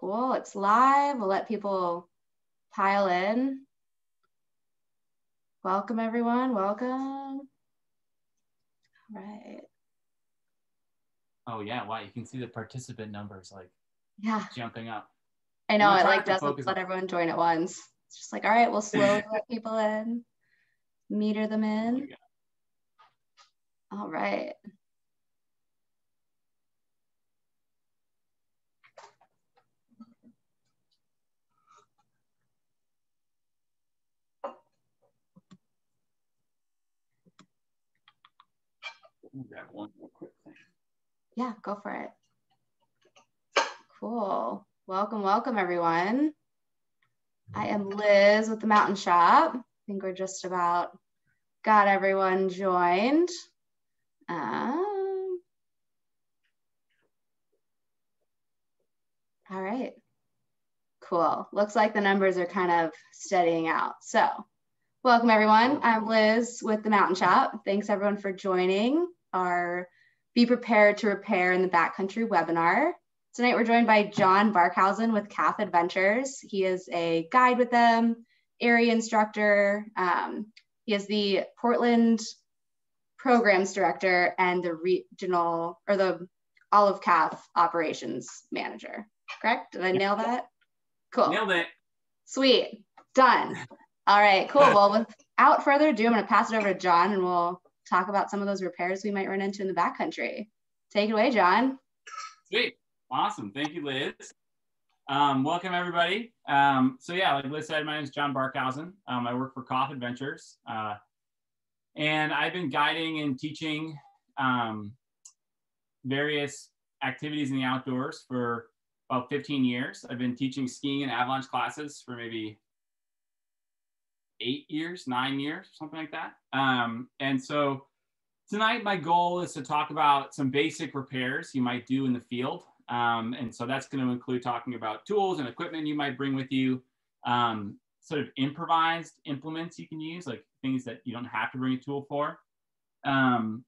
Cool. It's live. We'll let people pile in. Welcome, everyone. Welcome. All right. Oh yeah, wow! You can see the participant numbers like yeah jumping up. I know. It like doesn't let everyone join at once. It's just like, all right, we'll slowly let people in, meter them in. All right. One more quick thing. Yeah, go for it. Cool. Welcome, welcome, everyone. I am Liz with the Mountain Shop. I think we're just about got everyone joined. Um, all right. Cool. Looks like the numbers are kind of steadying out. So, welcome everyone. I'm Liz with the Mountain Shop. Thanks everyone for joining our Be Prepared to Repair in the Backcountry webinar. Tonight we're joined by John Barkhausen with KAF Adventures. He is a guide with them, area instructor. Um, he is the Portland programs director and the regional or the all of KAF operations manager. Correct? Did I nail that? Cool. Nailed it. Sweet. Done. All right, cool. Well, without further ado, I'm going to pass it over to John and we'll talk about some of those repairs we might run into in the backcountry. Take it away, John. Sweet. Awesome. Thank you, Liz. Um, welcome, everybody. Um, so yeah, like Liz said, my name is John Barkhausen. Um, I work for KAF Adventures. Uh, and I've been guiding and teaching um, various activities in the outdoors for about 15 years. I've been teaching skiing and avalanche classes for maybe eight years, nine years, something like that. Um, and so tonight, my goal is to talk about some basic repairs you might do in the field. Um, and so that's going to include talking about tools and equipment you might bring with you, um, sort of improvised implements you can use, like things that you don't have to bring a tool for. Um,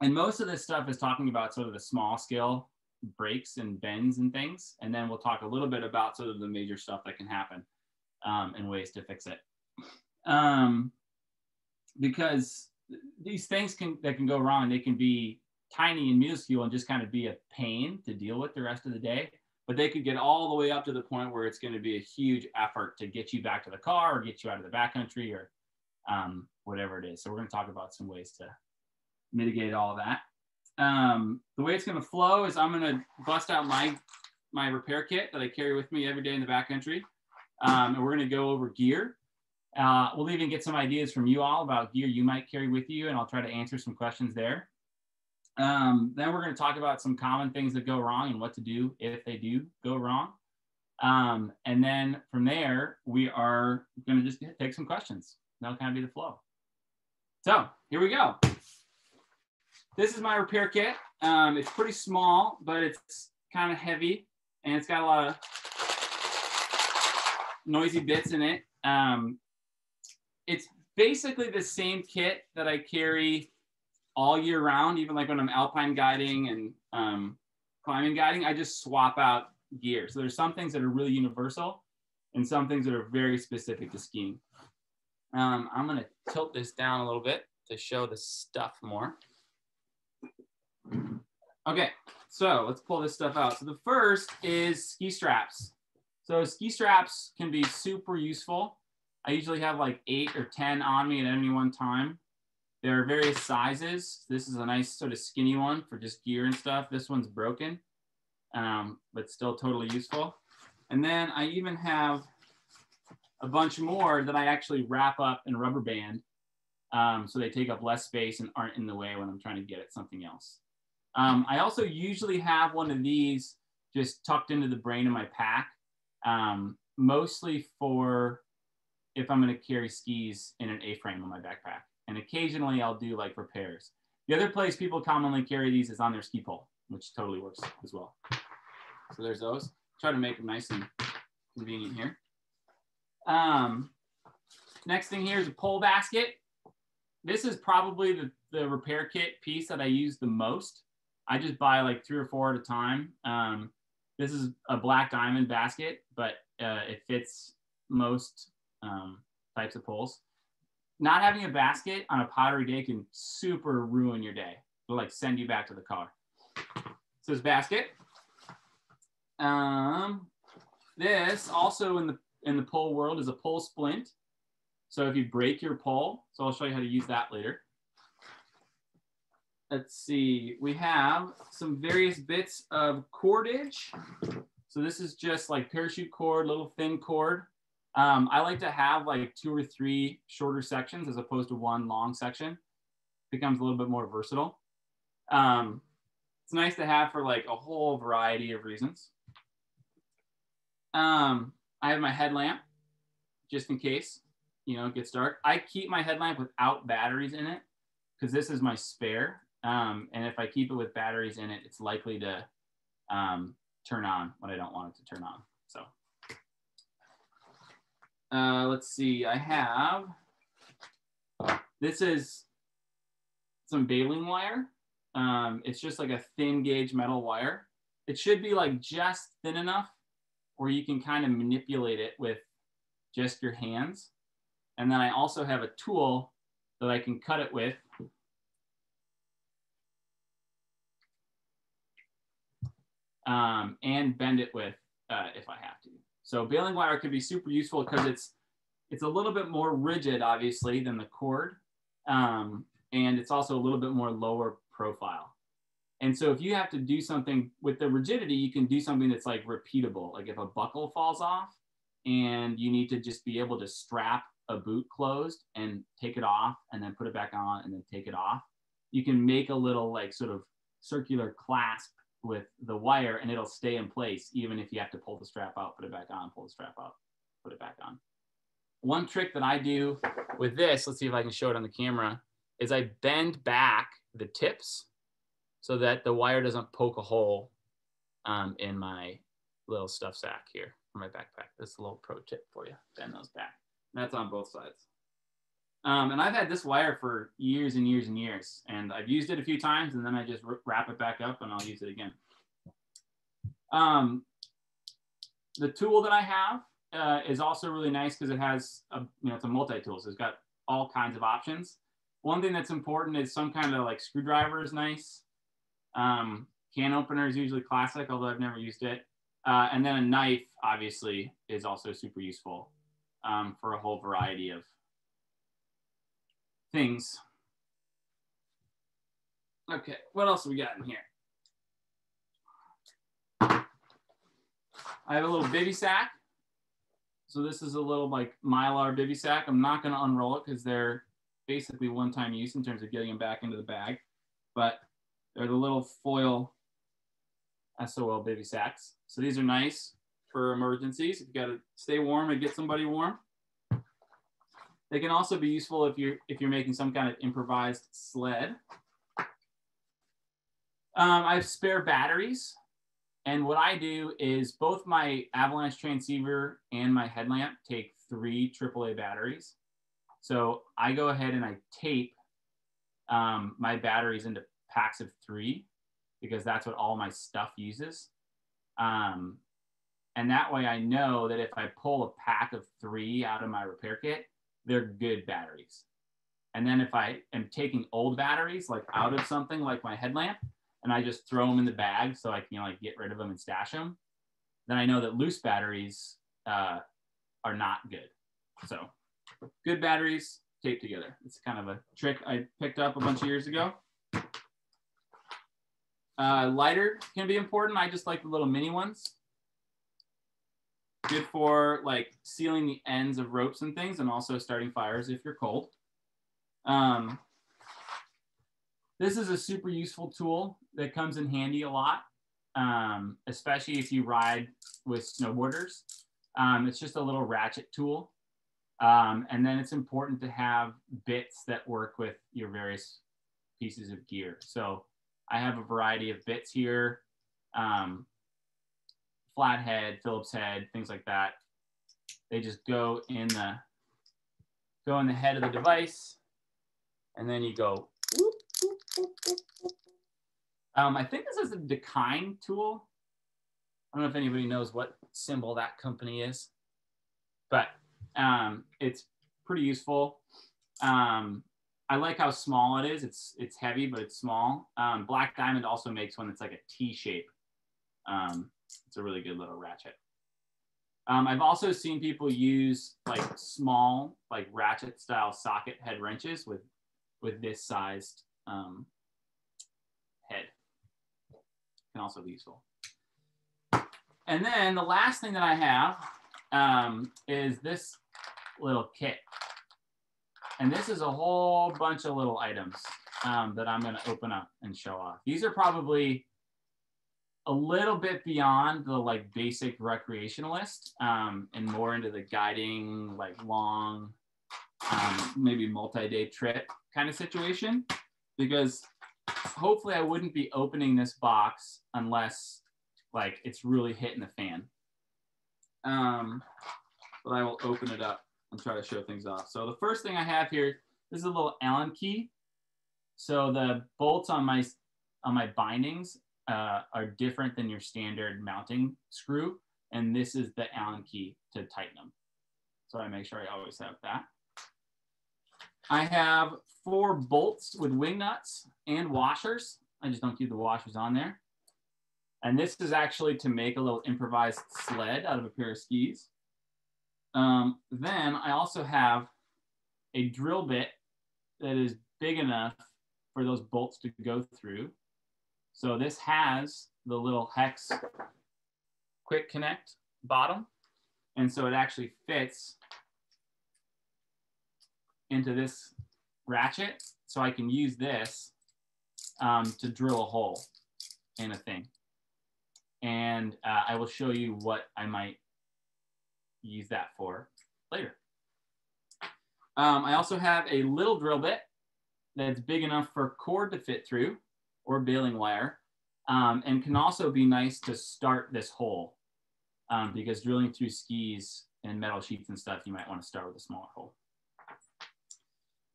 and most of this stuff is talking about sort of the small scale breaks and bends and things. And then we'll talk a little bit about sort of the major stuff that can happen um, and ways to fix it um, because these things can that can go wrong. They can be tiny and minuscule and just kind of be a pain to deal with the rest of the day. But they could get all the way up to the point where it's going to be a huge effort to get you back to the car or get you out of the backcountry or um, whatever it is. So we're going to talk about some ways to mitigate all of that. Um, the way it's going to flow is I'm going to bust out my my repair kit that I carry with me every day in the backcountry, um, and we're going to go over gear. Uh, we'll even get some ideas from you all about gear you might carry with you, and I'll try to answer some questions there. Um, then we're going to talk about some common things that go wrong and what to do if they do go wrong. Um, and then from there, we are going to just take some questions. That'll kind of be the flow. So here we go. This is my repair kit. Um, it's pretty small, but it's kind of heavy and it's got a lot of noisy bits in it. Um, it's basically the same kit that I carry all year round, even like when I'm alpine guiding and um, climbing guiding, I just swap out gear. So there's some things that are really universal and some things that are very specific to skiing. Um, I'm gonna tilt this down a little bit to show the stuff more. Okay, so let's pull this stuff out. So the first is ski straps. So ski straps can be super useful. I usually have like eight or 10 on me at any one time. There are various sizes. This is a nice sort of skinny one for just gear and stuff. This one's broken, um, but still totally useful. And then I even have a bunch more that I actually wrap up in a rubber band. Um, so they take up less space and aren't in the way when I'm trying to get at something else. Um, I also usually have one of these just tucked into the brain of my pack, um, mostly for if I'm going to carry skis in an A-frame on my backpack. And occasionally I'll do like repairs. The other place people commonly carry these is on their ski pole, which totally works as well. So there's those. Try to make them nice and convenient here. Um, next thing here is a pole basket. This is probably the, the repair kit piece that I use the most. I just buy like three or four at a time. Um, This is a black diamond basket, but uh, it fits most um, types of poles. Not having a basket on a pottery day can super ruin your day. It'll like send you back to the car. So this basket. Um, this also in the in the pole world is a pole splint. So if you break your pole, so I'll show you how to use that later. Let's see, we have some various bits of cordage. So this is just like parachute cord, little thin cord. Um, I like to have like two or three shorter sections as opposed to one long section. It becomes a little bit more versatile. Um, it's nice to have for like a whole variety of reasons. Um, I have my headlamp just in case, you know, it gets dark. I keep my headlamp without batteries in it because this is my spare. Um, and if I keep it with batteries in it, it's likely to um, turn on when I don't want it to turn on. So uh, let's see, I have, this is some baling wire. Um, it's just like a thin gauge metal wire. It should be like just thin enough where you can kind of manipulate it with just your hands. And then I also have a tool that I can cut it with. Um, and bend it with uh, if I have to. So baling wire could be super useful because it's it's a little bit more rigid, obviously, than the cord. Um, and it's also a little bit more lower profile. And so if you have to do something with the rigidity, you can do something that's like repeatable. Like if a buckle falls off and you need to just be able to strap a boot closed and take it off and then put it back on and then take it off, you can make a little like sort of circular clasp with the wire and it'll stay in place even if you have to pull the strap out, put it back on, pull the strap out, put it back on. One trick that I do with this, let's see if I can show it on the camera, is I bend back the tips so that the wire doesn't poke a hole um, in my little stuff sack here for my backpack. That's a little pro tip for you. Bend those back. that's on both sides. Um, and I've had this wire for years and years and years, and I've used it a few times, and then I just wrap it back up, and I'll use it again. Um, the tool that I have uh, is also really nice because it has a, you know it's a multi-tool, so it's got all kinds of options. One thing that's important is some kind of like screwdriver is nice. Um, can opener is usually classic, although I've never used it. Uh, and then a knife, obviously, is also super useful um, for a whole variety of things. Okay, what else we got in here? I have a little bivy sack. So this is a little like mylar bivy sack. I'm not going to unroll it because they're basically one-time use in terms of getting them back into the bag. But they're the little foil SOL bivy sacks. So these are nice for emergencies. If you got to stay warm and get somebody warm. They can also be useful if you're if you're making some kind of improvised sled. Um, I have spare batteries. And what I do is both my avalanche transceiver and my headlamp take three AAA batteries. So I go ahead and I tape um, my batteries into packs of three because that's what all my stuff uses. Um, and that way I know that if I pull a pack of three out of my repair kit, they're good batteries. And then if I am taking old batteries like out of something like my headlamp and I just throw them in the bag so I can you know, like get rid of them and stash them, then I know that loose batteries uh, are not good. So good batteries taped together. It's kind of a trick I picked up a bunch of years ago. Uh, lighter can be important. I just like the little mini ones. Good for like sealing the ends of ropes and things and also starting fires if you're cold. Um, this is a super useful tool that comes in handy a lot, um, especially if you ride with snowboarders. Um, it's just a little ratchet tool. Um, and then it's important to have bits that work with your various pieces of gear. So I have a variety of bits here, um, flathead, Phillips head, things like that. They just go in the go in the head of the device, and then you go. Um, I think this is a Dakine tool. I don't know if anybody knows what symbol that company is, but um, it's pretty useful. Um, I like how small it is. It's it's heavy, but it's small. Um, Black Diamond also makes one that's like a T shape. Um, it's a really good little ratchet. Um, I've also seen people use like small, like ratchet style socket head wrenches with, with this sized um, head. Can also be useful. And then the last thing that I have um, is this little kit. And this is a whole bunch of little items um, that I'm gonna open up and show off. These are probably a little bit beyond the like basic recreationalist um, and more into the guiding, like long, um, maybe multi-day trip kind of situation. Because hopefully I wouldn't be opening this box unless like it's really hitting the fan. Um, but I will open it up and try to show things off. So the first thing I have here, this is a little Allen key. So the bolts on my on my bindings uh, are different than your standard mounting screw. And this is the Allen key to tighten them. So I make sure I always have that. I have four bolts with wing nuts and washers. I just don't keep the washers on there. And this is actually to make a little improvised sled out of a pair of skis. Um, then I also have a drill bit that is big enough for those bolts to go through. So this has the little hex quick connect bottom. And so it actually fits into this ratchet. So I can use this um, to drill a hole in a thing. And uh, I will show you what I might use that for later. Um, I also have a little drill bit that's big enough for cord to fit through or baling wire, um, and can also be nice to start this hole um, because drilling through skis and metal sheets and stuff, you might want to start with a smaller hole.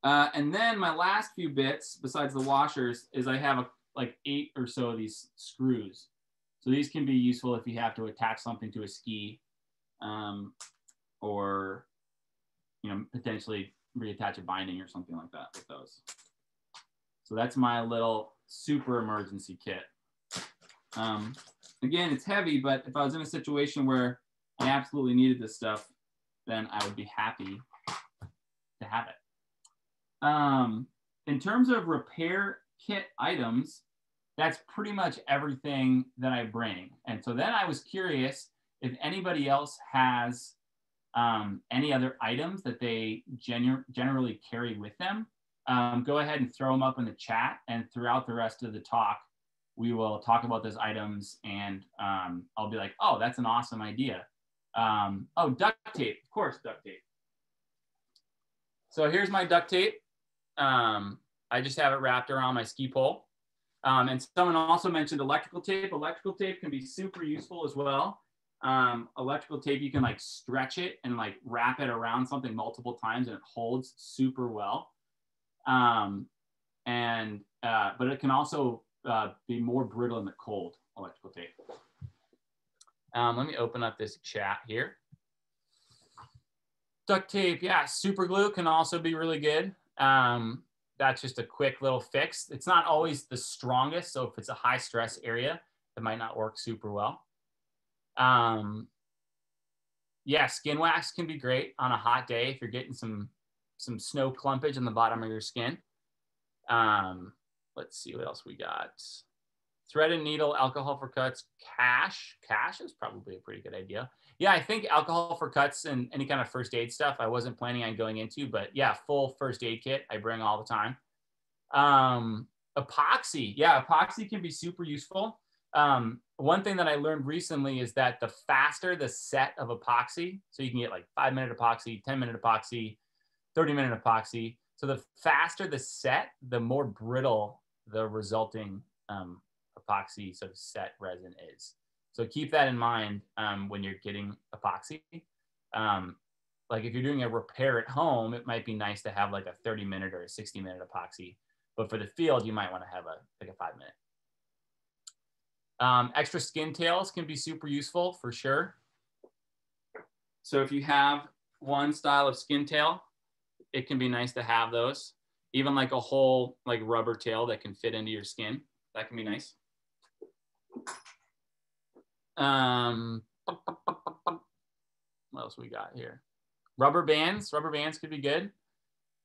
Uh, and then my last few bits, besides the washers, is I have a, like eight or so of these screws. So these can be useful if you have to attach something to a ski um, or, you know, potentially reattach a binding or something like that with those. So that's my little super emergency kit. Um, again, it's heavy, but if I was in a situation where I absolutely needed this stuff, then I would be happy to have it. Um, in terms of repair kit items, that's pretty much everything that I bring. And so then I was curious if anybody else has um, any other items that they generally carry with them um, go ahead and throw them up in the chat. And throughout the rest of the talk, we will talk about those items and um, I'll be like, oh, that's an awesome idea. Um, oh, duct tape, of course, duct tape. So here's my duct tape. Um, I just have it wrapped around my ski pole. Um, and someone also mentioned electrical tape. Electrical tape can be super useful as well. Um, electrical tape, you can like stretch it and like wrap it around something multiple times and it holds super well. Um, and uh, but it can also uh, be more brittle in the cold electrical tape. Um, let me open up this chat here. Duct tape, yeah, super glue can also be really good. Um, that's just a quick little fix. It's not always the strongest, so if it's a high stress area, it might not work super well. Um, yeah, skin wax can be great on a hot day if you're getting some some snow clumpage on the bottom of your skin. Um, let's see what else we got. Thread and needle, alcohol for cuts, cash. Cash is probably a pretty good idea. Yeah, I think alcohol for cuts and any kind of first aid stuff I wasn't planning on going into, but yeah, full first aid kit I bring all the time. Um, epoxy. Yeah, epoxy can be super useful. Um, one thing that I learned recently is that the faster the set of epoxy, so you can get like five minute epoxy, 10 minute epoxy, 30 minute epoxy. So the faster the set, the more brittle the resulting um, epoxy sort of set resin is. So keep that in mind um, when you're getting epoxy. Um, like if you're doing a repair at home, it might be nice to have like a 30 minute or a 60 minute epoxy. But for the field, you might want to have a like a five minute. Um, extra skin tails can be super useful for sure. So if you have one style of skin tail, it can be nice to have those. Even like a whole like rubber tail that can fit into your skin. That can be nice. Um, what else we got here? Rubber bands. Rubber bands could be good.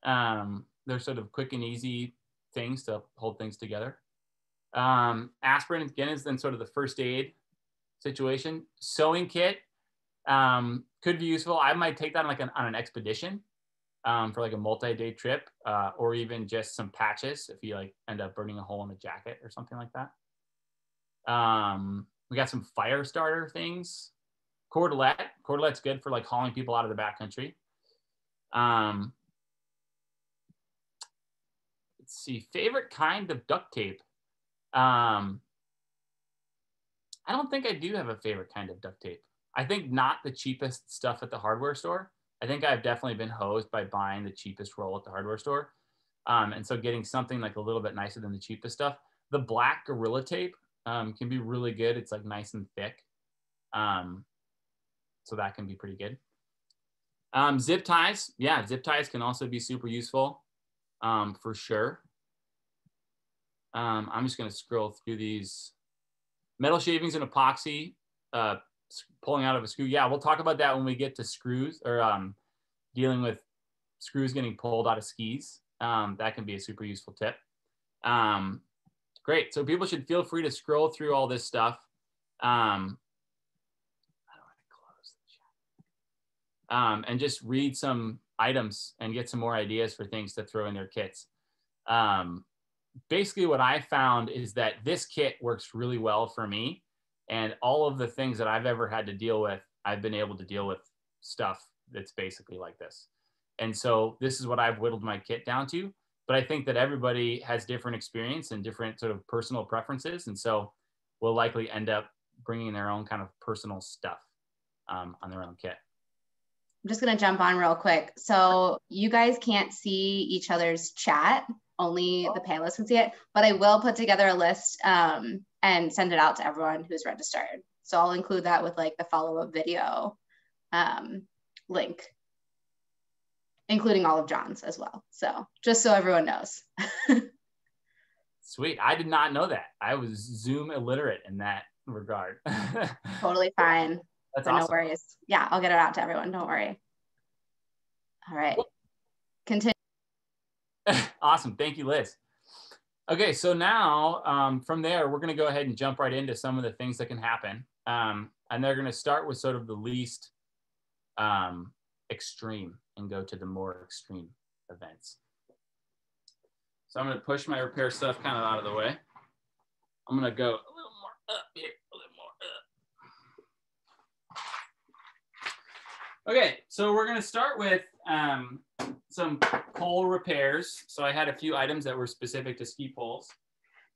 Um, they're sort of quick and easy things to hold things together. Um, aspirin again is then sort of the first aid situation. Sewing kit um, could be useful. I might take that on like an, on an expedition um, for like a multi-day trip, uh, or even just some patches if you like end up burning a hole in a jacket or something like that. Um, we got some fire starter things. Cordelette. Cordelette's good for like hauling people out of the backcountry. Um, let's see. Favorite kind of duct tape. Um, I don't think I do have a favorite kind of duct tape. I think not the cheapest stuff at the hardware store. I think I've definitely been hosed by buying the cheapest roll at the hardware store. Um, and so getting something like a little bit nicer than the cheapest stuff. The black Gorilla tape um, can be really good. It's like nice and thick. Um, so that can be pretty good. Um, zip ties. Yeah, zip ties can also be super useful um, for sure. Um, I'm just going to scroll through these. Metal shavings and epoxy, uh, pulling out of a screw. Yeah, we'll talk about that when we get to screws or um, dealing with screws getting pulled out of skis. Um, that can be a super useful tip. Um, great. So people should feel free to scroll through all this stuff. Um, um, and just read some items and get some more ideas for things to throw in their kits. Um, basically what I found is that this kit works really well for me. And all of the things that I've ever had to deal with, I've been able to deal with stuff that's basically like this. And so this is what I've whittled my kit down to. But I think that everybody has different experience and different sort of personal preferences. And so will likely end up bringing their own kind of personal stuff um, on their own kit. I'm just going to jump on real quick. So you guys can't see each other's chat only the panelists can see it, but I will put together a list um, and send it out to everyone who's registered. So I'll include that with like the follow-up video um, link, including all of John's as well. So just so everyone knows. Sweet. I did not know that. I was Zoom illiterate in that regard. totally fine. That's awesome. No worries. Yeah, I'll get it out to everyone. Don't worry. All right. Continue. awesome. Thank you, Liz. Okay, so now um, from there, we're going to go ahead and jump right into some of the things that can happen. Um, and they're going to start with sort of the least um, extreme and go to the more extreme events. So I'm going to push my repair stuff kind of out of the way. I'm going to go a little more up here, a little more up. Okay, so we're going to start with um, some pole repairs. So I had a few items that were specific to ski poles.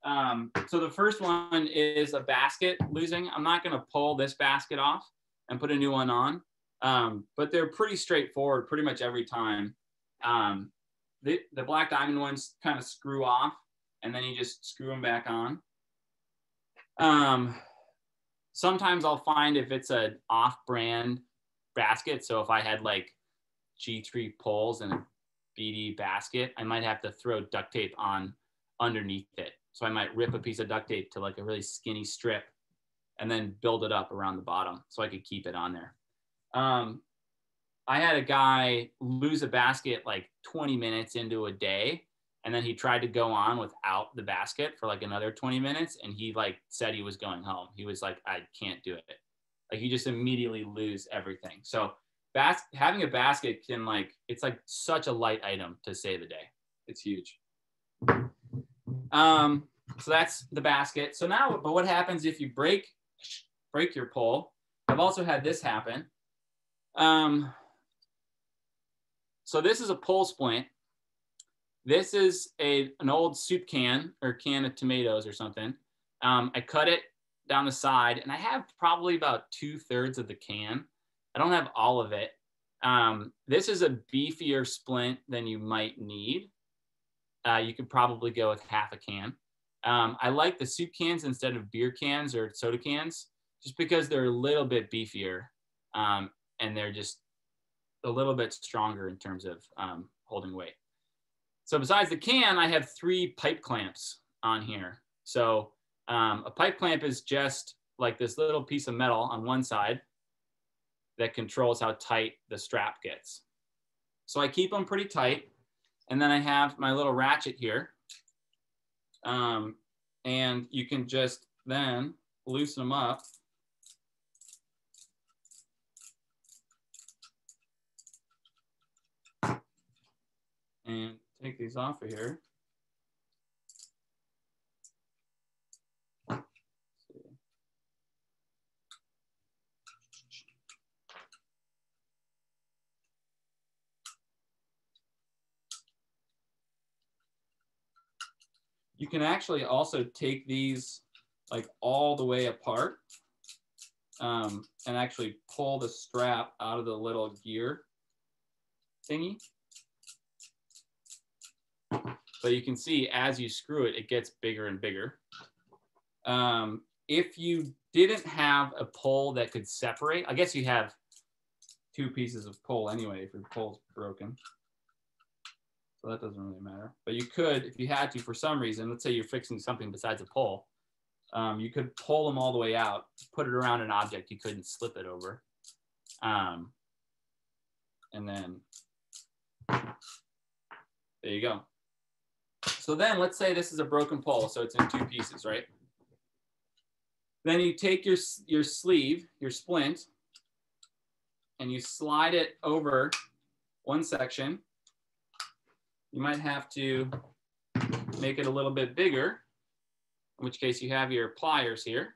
Um, so the first one is a basket losing. I'm not going to pull this basket off and put a new one on, um, but they're pretty straightforward pretty much every time. Um, the, the black diamond ones kind of screw off and then you just screw them back on. Um, sometimes I'll find if it's an off-brand basket. So if I had like G3 poles and a BD basket, I might have to throw duct tape on underneath it. So I might rip a piece of duct tape to like a really skinny strip and then build it up around the bottom so I could keep it on there. Um, I had a guy lose a basket like 20 minutes into a day and then he tried to go on without the basket for like another 20 minutes and he like said he was going home. He was like I can't do it. Like you just immediately lose everything. So bas- having a basket can like it's like such a light item to save the day. It's huge. Um, so that's the basket. So now, but what happens if you break break your pole? I've also had this happen. Um, so this is a pole splint. This is a an old soup can or can of tomatoes or something. Um, I cut it down the side, and I have probably about two thirds of the can. I don't have all of it. Um, this is a beefier splint than you might need. Uh, you could probably go with half a can. Um, I like the soup cans instead of beer cans or soda cans, just because they're a little bit beefier um, and they're just a little bit stronger in terms of um, holding weight. So besides the can, I have three pipe clamps on here. So um, a pipe clamp is just like this little piece of metal on one side that controls how tight the strap gets. So I keep them pretty tight. And then I have my little ratchet here. Um, and you can just then loosen them up. And take these off of here. You can actually also take these like all the way apart um, and actually pull the strap out of the little gear thingy. But you can see as you screw it, it gets bigger and bigger. Um, if you didn't have a pole that could separate, I guess you have two pieces of pole anyway if your pole's broken. So that doesn't really matter. But you could, if you had to, for some reason, let's say you're fixing something besides a pole, um, you could pull them all the way out, put it around an object you couldn't slip it over. Um, and then there you go. So then let's say this is a broken pole, so it's in two pieces, right? Then you take your, your sleeve, your splint, and you slide it over one section you might have to make it a little bit bigger, in which case you have your pliers here.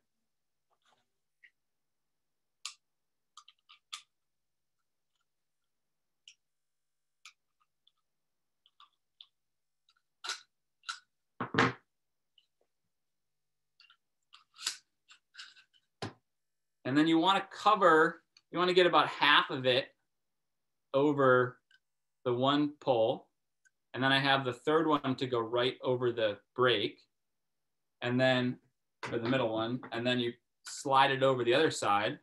And then you want to cover, you want to get about half of it over the one pole and then I have the third one to go right over the brake. And then for the middle one, and then you slide it over the other side.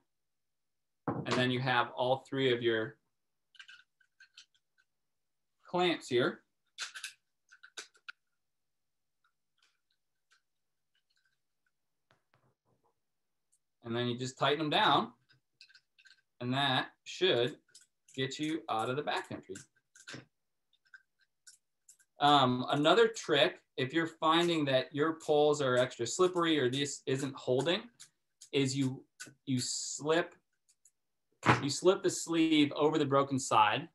And then you have all three of your clamps here. And then you just tighten them down and that should get you out of the backcountry. Um, another trick, if you're finding that your poles are extra slippery or this isn't holding, is you you slip you slip the sleeve over the broken side,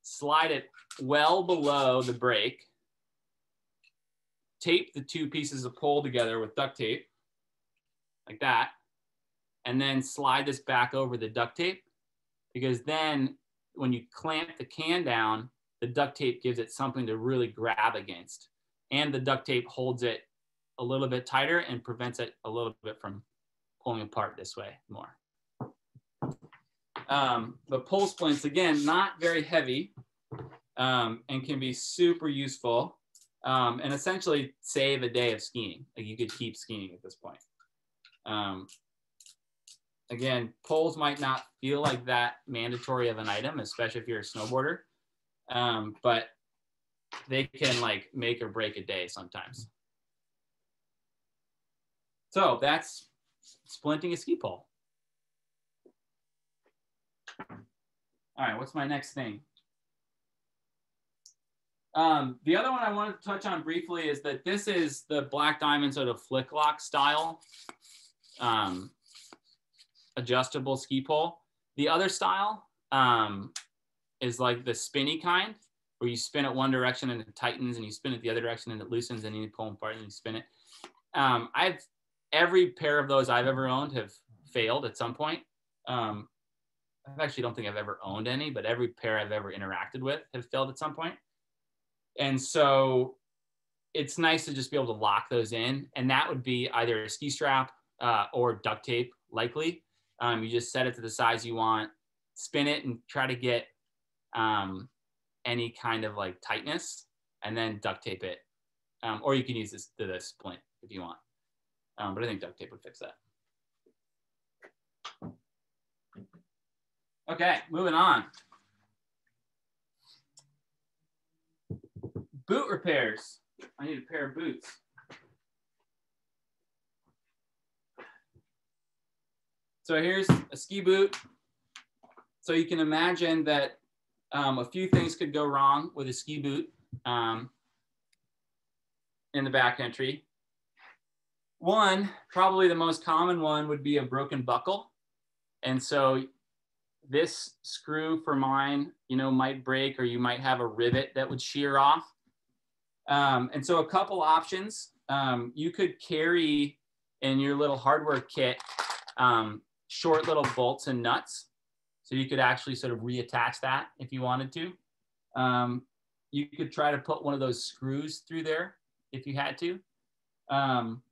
slide it well below the break, tape the two pieces of pole together with duct tape, like that, and then slide this back over the duct tape, because then when you clamp the can down, the duct tape gives it something to really grab against. And the duct tape holds it a little bit tighter and prevents it a little bit from pulling apart this way more. Um, the pole splints, again, not very heavy um, and can be super useful um, and essentially save a day of skiing. Like you could keep skiing at this point. Um, again, poles might not feel like that mandatory of an item, especially if you're a snowboarder um, but they can like make or break a day sometimes. So that's splinting a ski pole. All right, what's my next thing? Um, the other one I wanted to touch on briefly is that this is the Black Diamond sort of flick lock style um, adjustable ski pole. The other style um, is like the spinny kind where you spin it one direction and it tightens and you spin it the other direction and it loosens and you pull them apart and you spin it. Um, I've every pair of those I've ever owned have failed at some point. Um, I actually don't think I've ever owned any, but every pair I've ever interacted with have failed at some point. And so it's nice to just be able to lock those in. And that would be either a ski strap uh, or duct tape, likely. Um, you just set it to the size you want, spin it, and try to get um, any kind of like tightness and then duct tape it. Um, or you can use this the splint if you want. Um, but I think duct tape would fix that. Okay, moving on. Boot repairs. I need a pair of boots. So here's a ski boot. So you can imagine that um, a few things could go wrong with a ski boot um, in the backcountry. One, probably the most common one would be a broken buckle. And so this screw for mine, you know, might break or you might have a rivet that would shear off. Um, and so a couple options, um, you could carry in your little hardware kit um, short little bolts and nuts. So you could actually sort of reattach that if you wanted to. Um, you could try to put one of those screws through there if you had to. Um,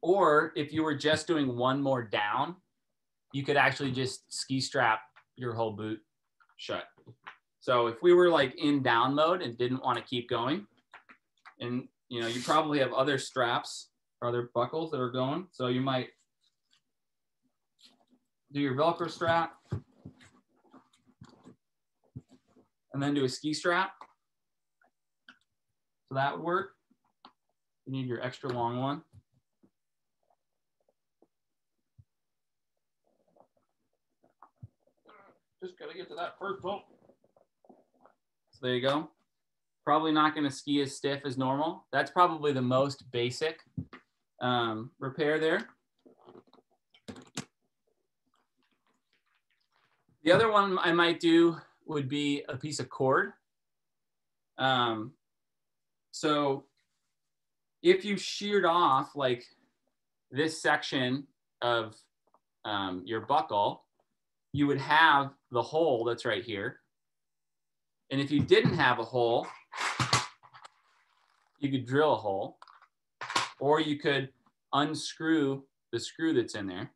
or if you were just doing one more down, you could actually just ski strap your whole boot shut. So if we were like in down mode and didn't want to keep going, and you know, you probably have other straps or other buckles that are going. So you might do your Velcro strap, and then do a ski strap. So that would work. You need your extra long one. Just gotta get to that first bolt. So there you go. Probably not gonna ski as stiff as normal. That's probably the most basic um, repair there. The other one I might do would be a piece of cord. Um, so if you sheared off like this section of um, your buckle, you would have the hole that's right here. And if you didn't have a hole, you could drill a hole or you could unscrew the screw that's in there.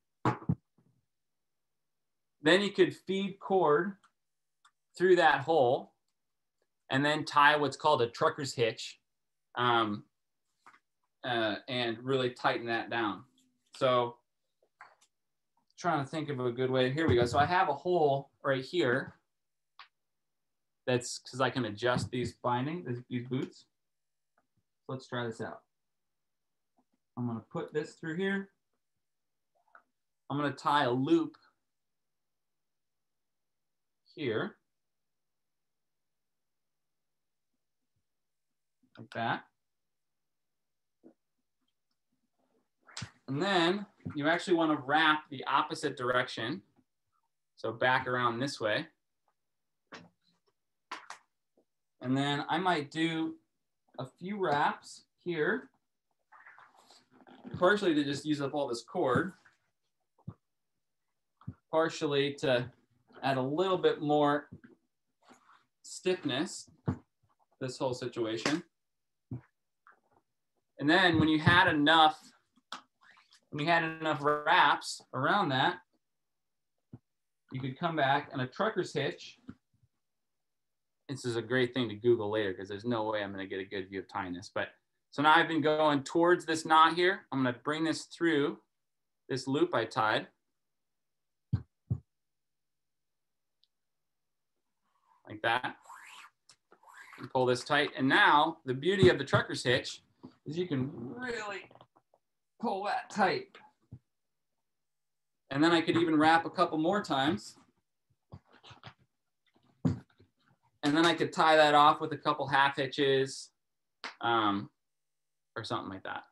Then you could feed cord through that hole and then tie what's called a trucker's hitch um, uh, and really tighten that down. So trying to think of a good way. Here we go. So I have a hole right here. That's because I can adjust these binding, these, boots. Let's try this out. I'm gonna put this through here. I'm gonna tie a loop here. Like that. And then you actually want to wrap the opposite direction. So back around this way. And then I might do a few wraps here, partially to just use up all this cord, partially to add a little bit more stiffness this whole situation. And then when you had enough, when you had enough wraps around that, you could come back and a trucker's hitch. This is a great thing to Google later because there's no way I'm going to get a good view of tying this. But so now I've been going towards this knot here. I'm going to bring this through this loop I tied. Like that. And pull this tight. And now the beauty of the trucker's hitch is you can really pull that tight. And then I could even wrap a couple more times. And then I could tie that off with a couple half hitches um, or something like that.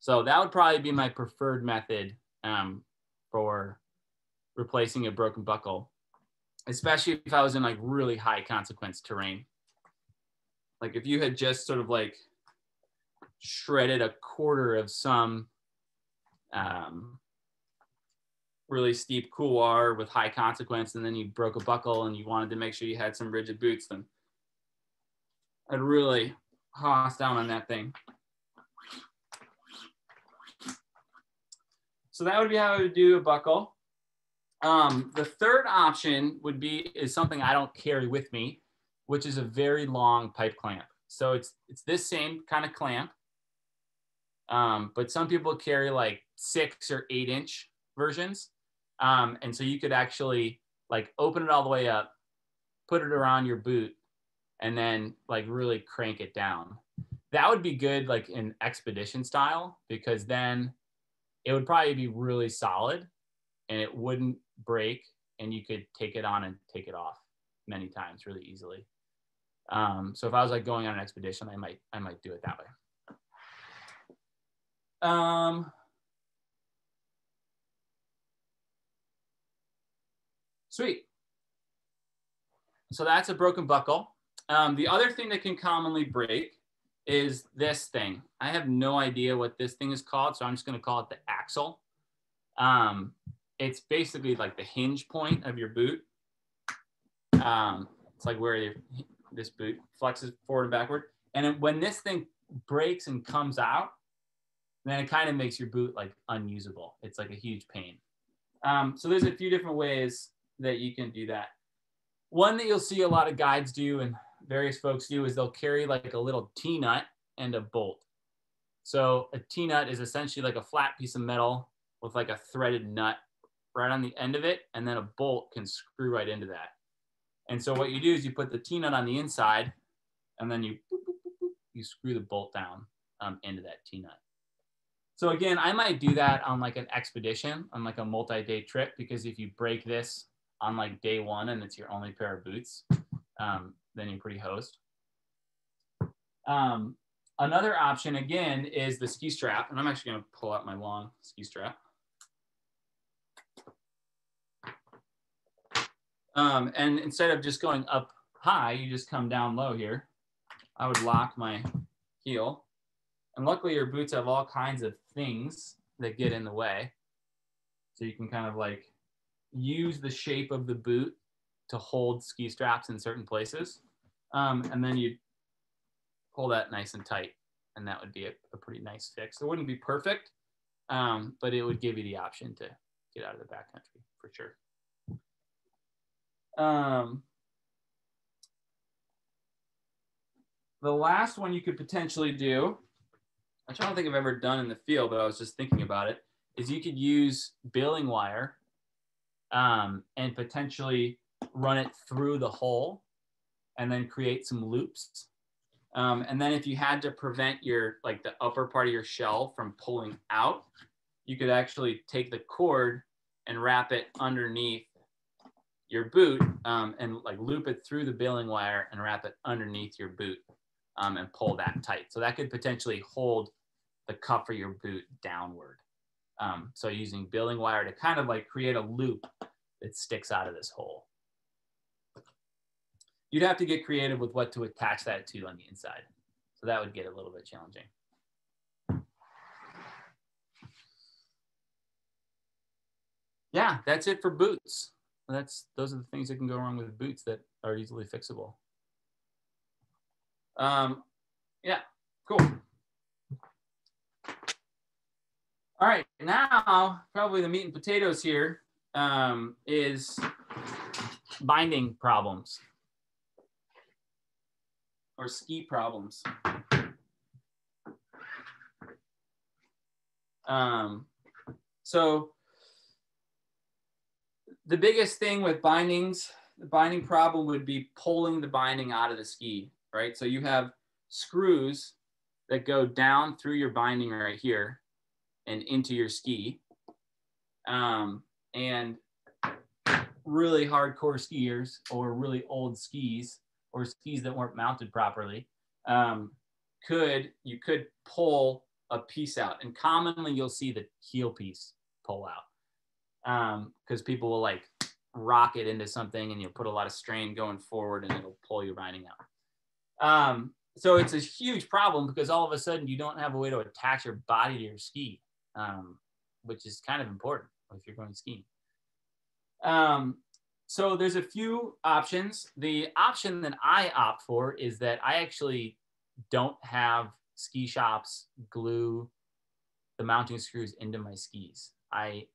So that would probably be my preferred method um, for replacing a broken buckle especially if I was in like really high consequence terrain. Like if you had just sort of like shredded a quarter of some um, really steep couloir with high consequence, and then you broke a buckle and you wanted to make sure you had some rigid boots, then I'd really hoss down on that thing. So that would be how I would do a buckle. Um, the third option would be is something I don't carry with me, which is a very long pipe clamp. So it's it's this same kind of clamp, Um, but some people carry like six or eight inch versions. Um, and so you could actually like open it all the way up, put it around your boot, and then like really crank it down. That would be good like in expedition style because then it would probably be really solid and it wouldn't break and you could take it on and take it off many times really easily. Um, so if I was like going on an expedition, I might I might do it that way. Um, sweet. So that's a broken buckle. Um, the other thing that can commonly break is this thing. I have no idea what this thing is called, so I'm just going to call it the axle. Um, it's basically like the hinge point of your boot. Um, it's like where your, this boot flexes forward and backward. And when this thing breaks and comes out, then it kind of makes your boot like unusable. It's like a huge pain. Um, so there's a few different ways that you can do that. One that you'll see a lot of guides do and various folks do is they'll carry like a little T-nut and a bolt. So a T-nut is essentially like a flat piece of metal with like a threaded nut right on the end of it, and then a bolt can screw right into that. And so what you do is you put the T-nut on the inside, and then you you screw the bolt down um, into that T-nut. So again, I might do that on like an expedition, on like a multi-day trip, because if you break this on like day one and it's your only pair of boots, um, then you're pretty hosed. Um, another option again is the ski strap, and I'm actually going to pull out my long ski strap. Um, and instead of just going up high, you just come down low here. I would lock my heel and luckily your boots have all kinds of things that get in the way. So you can kind of like use the shape of the boot to hold ski straps in certain places. Um, and then you pull that nice and tight and that would be a, a pretty nice fix. It wouldn't be perfect, um, but it would give you the option to get out of the backcountry for sure. Um, the last one you could potentially do which I don't think I've ever done in the field, but I was just thinking about it, is you could use baling wire um, and potentially run it through the hole and then create some loops. Um, and then if you had to prevent your, like the upper part of your shell from pulling out, you could actually take the cord and wrap it underneath your boot um, and like loop it through the baling wire and wrap it underneath your boot um, and pull that tight. So that could potentially hold the cuff of your boot downward. Um, so using baling wire to kind of like create a loop that sticks out of this hole. You'd have to get creative with what to attach that to on the inside. So that would get a little bit challenging. Yeah, that's it for boots. That's those are the things that can go wrong with boots that are easily fixable. Um, yeah, cool. All right, now probably the meat and potatoes here um, is binding problems or ski problems. Um, so the biggest thing with bindings, the binding problem would be pulling the binding out of the ski, right? So you have screws that go down through your binding right here and into your ski. Um, and really hardcore skiers or really old skis or skis that weren't mounted properly um, could you could pull a piece out and commonly you'll see the heel piece pull out because um, people will like rock it into something and you'll put a lot of strain going forward and it'll pull your binding out um, so it's a huge problem because all of a sudden you don't have a way to attach your body to your ski um, which is kind of important if you're going skiing. Um, so there's a few options. The option that I opt for is that I actually don't have ski shops glue the mounting screws into my skis. I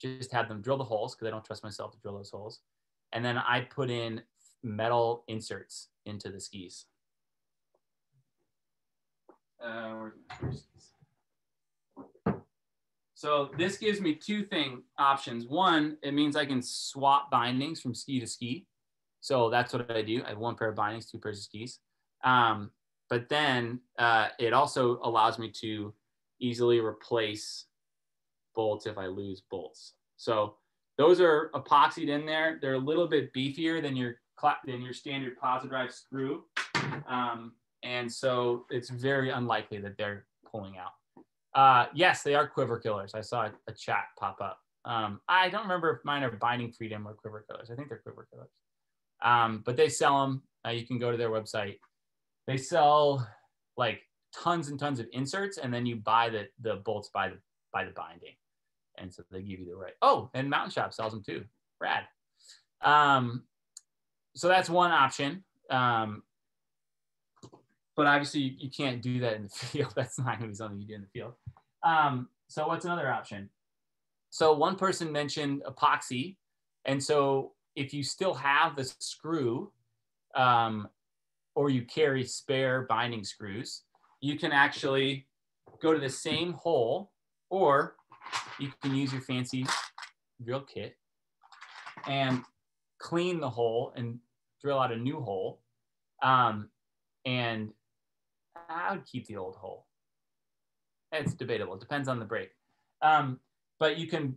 just have them drill the holes because I don't trust myself to drill those holes. And then I put in metal inserts into the skis. So this gives me two thing options. One, it means I can swap bindings from ski to ski. So that's what I do. I have one pair of bindings, two pairs of skis. Um, but then uh, it also allows me to easily replace bolts if I lose bolts. So those are epoxied in there. They're a little bit beefier than your than your standard Pozidriv screw. Um, and so it's very unlikely that they're pulling out. Uh, yes, they are quiver killers. I saw a, a chat pop up. Um, I don't remember if mine are binding freedom or quiver killers. I think they're quiver killers. Um, but they sell them. Uh, you can go to their website. They sell like tons and tons of inserts, and then you buy the the bolts by the by the binding, and so they give you the right. Oh, and Mountain Shop sells them too. Rad. Um, so that's one option. Um, but obviously you, you, can't do that in the field. That's not to be something you do in the field. Um, so what's another option? So one person mentioned epoxy, and so if you still have the screw, um, or you carry spare binding screws, you can actually go to the same hole, or you can use your fancy drill kit and clean the hole and drill out a new hole. Um, and I would keep the old hole. It's debatable. It depends on the break. Um, but you can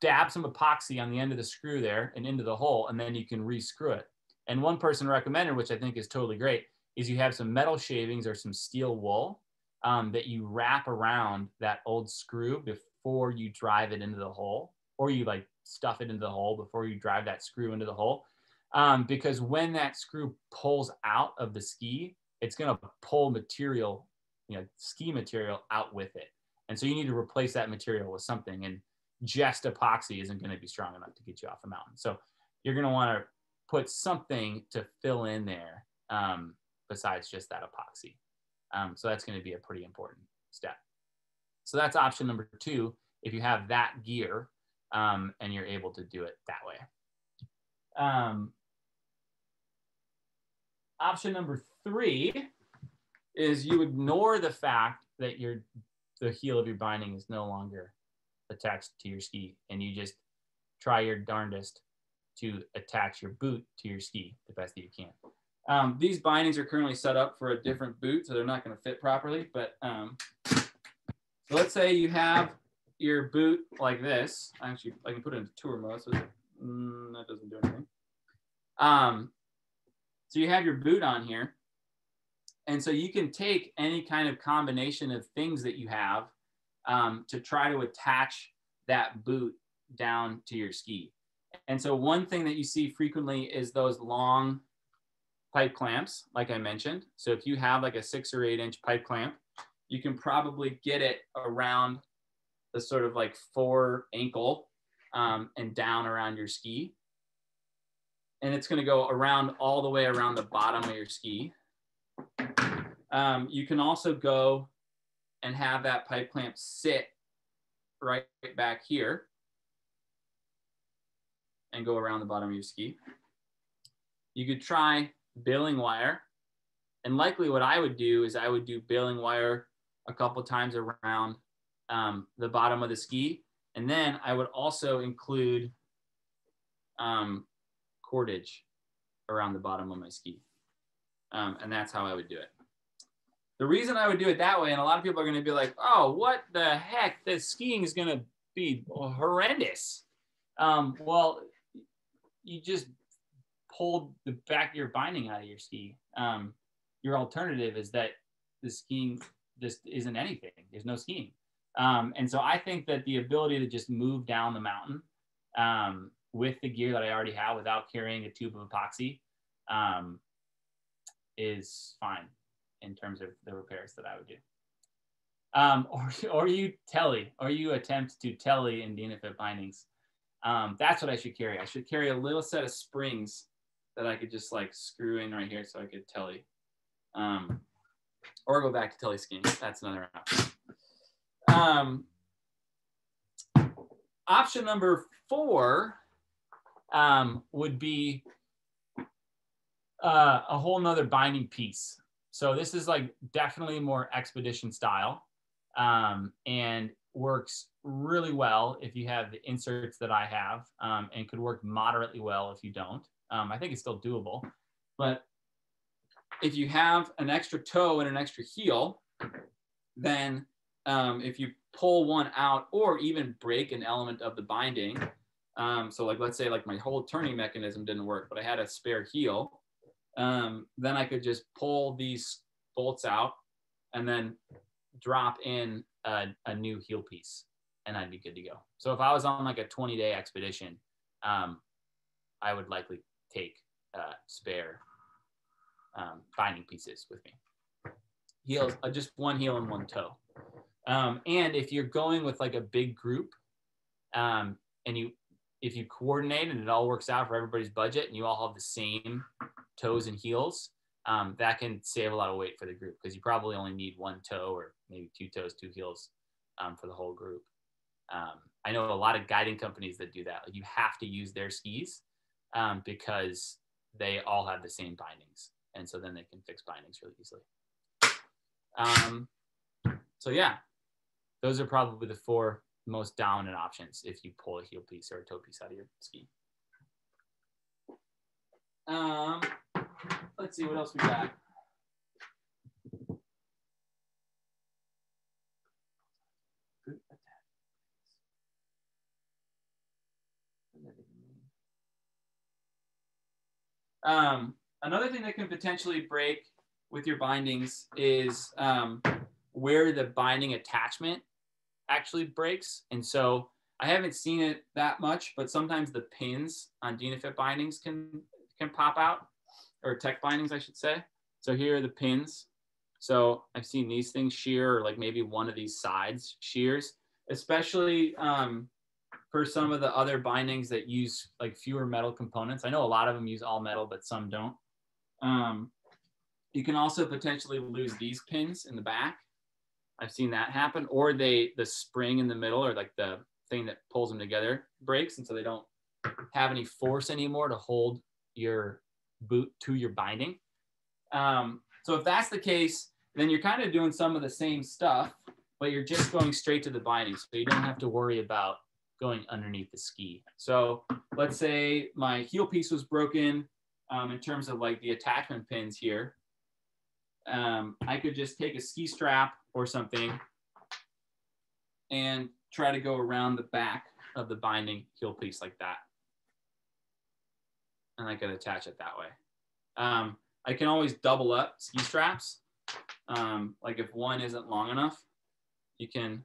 dab some epoxy on the end of the screw there and into the hole, and then you can rescrew it. And one person recommended, which I think is totally great, is you have some metal shavings or some steel wool um, that you wrap around that old screw before you drive it into the hole, or you like stuff it into the hole before you drive that screw into the hole. Um, because when that screw pulls out of the ski, it's going to pull material, you know, ski material out with it. And so you need to replace that material with something. And just epoxy isn't going to be strong enough to get you off the mountain. So you're going to want to put something to fill in there um, besides just that epoxy. Um, so that's going to be a pretty important step. So that's option number two, if you have that gear um, and you're able to do it that way. Um, option number three is you ignore the fact that your the heel of your binding is no longer attached to your ski and you just try your darndest to attach your boot to your ski the best that you can. Um, these bindings are currently set up for a different boot, so they're not going to fit properly. But um, so let's say you have your boot like this. Actually, I can put it into tour mode, so mm, that doesn't do anything. Um, so you have your boot on here. And so you can take any kind of combination of things that you have um, to try to attach that boot down to your ski. And so one thing that you see frequently is those long pipe clamps, like I mentioned. So if you have like a six or eight inch pipe clamp, you can probably get it around the sort of like fore ankle um, and down around your ski and it's going to go around all the way around the bottom of your ski. Um, you can also go and have that pipe clamp sit right back here and go around the bottom of your ski. You could try baling wire. And likely what I would do is I would do baling wire a couple times around um, the bottom of the ski. And then I would also include um, cordage around the bottom of my ski. Um, and that's how I would do it. The reason I would do it that way, and a lot of people are going to be like, oh, what the heck? This skiing is going to be horrendous. Um, well, you just pulled the back of your binding out of your ski. Um, your alternative is that the skiing just isn't anything. There's no skiing. Um, and so I think that the ability to just move down the mountain um, with the gear that I already have without carrying a tube of epoxy um, is fine in terms of the repairs that I would do. Um, or, or you telly, or you attempt to telly in Dynafit bindings. Um, that's what I should carry. I should carry a little set of springs that I could just like screw in right here so I could telly. Um, or go back to telly skiing. That's another option. Um, option number four um, would be uh, a whole nother binding piece. So this is like definitely more expedition style. Um, and works really well if you have the inserts that I have um, and could work moderately well if you don't. Um, I think it's still doable. But if you have an extra toe and an extra heel, then um, if you pull one out or even break an element of the binding, um, so like let's say like my whole turning mechanism didn't work, but I had a spare heel, um, then I could just pull these bolts out and then drop in a, a, new heel piece and I'd be good to go. So if I was on like a 20 day expedition, um, I would likely take uh, spare um, binding pieces with me. Heels, uh, just one heel and one toe. Um, and if you're going with like a big group, um, and you if you coordinate and it all works out for everybody's budget, and you all have the same toes and heels, um, that can save a lot of weight for the group because you probably only need one toe or maybe two toes, two heels um, for the whole group. Um, I know a lot of guiding companies that do that. Like you have to use their skis um, because they all have the same bindings, and so then they can fix bindings really easily. Um, so yeah, those are probably the four most dominant options if you pull a heel piece or a toe piece out of your ski. Um, let's see what else we got. Um, another thing that can potentially break with your bindings is um, where the binding attachment actually breaks. And so I haven't seen it that much, but sometimes the pins on Dynafit bindings can can pop out, or tech bindings, I should say. So here are the pins. So I've seen these things shear, or like maybe one of these sides shears, especially um, for some of the other bindings that use like fewer metal components. I know a lot of them use all metal, but some don't. Um, you can also potentially lose these pins in the back. I've seen that happen, or they the spring in the middle or like the thing that pulls them together breaks, and so they don't have any force anymore to hold your boot to your binding. Um, so if that's the case, then you're kind of doing some of the same stuff, but you're just going straight to the binding, so you don't have to worry about going underneath the ski. So let's say my heel piece was broken um, in terms of like the attachment pins here. Um, I could just take a ski strap or something and try to go around the back of the binding heel piece like that. And I could attach it that way. Um, I can always double up ski straps. Um, like if one isn't long enough, you can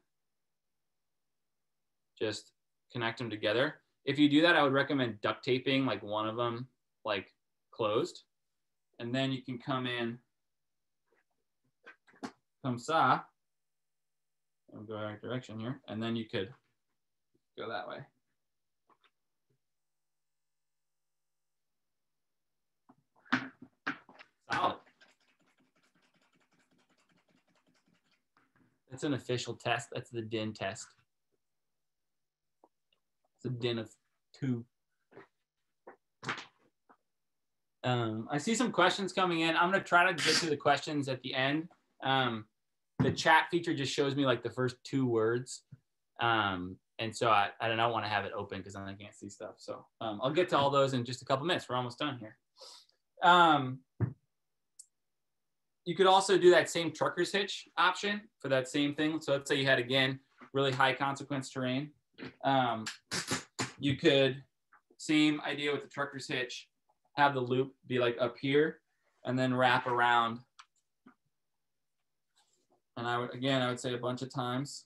just connect them together. If you do that, I would recommend duct taping like one of them like closed. And then you can come in comme ça. I'll go our direction here. And then you could go that way. Solid. That's an official test. That's the DIN test. It's a DIN of two. Um, I see some questions coming in. I'm going to try to get to the questions at the end. Um, the chat feature just shows me like the first two words. Um, and so I, I don't want to have it open because then I can't see stuff. So um, I'll get to all those in just a couple minutes. We're almost done here. Um, you could also do that same trucker's hitch option for that same thing. So let's say you had, again, really high consequence terrain. Um, you could, same idea with the trucker's hitch, have the loop be like up here and then wrap around and I would, again, I would say a bunch of times.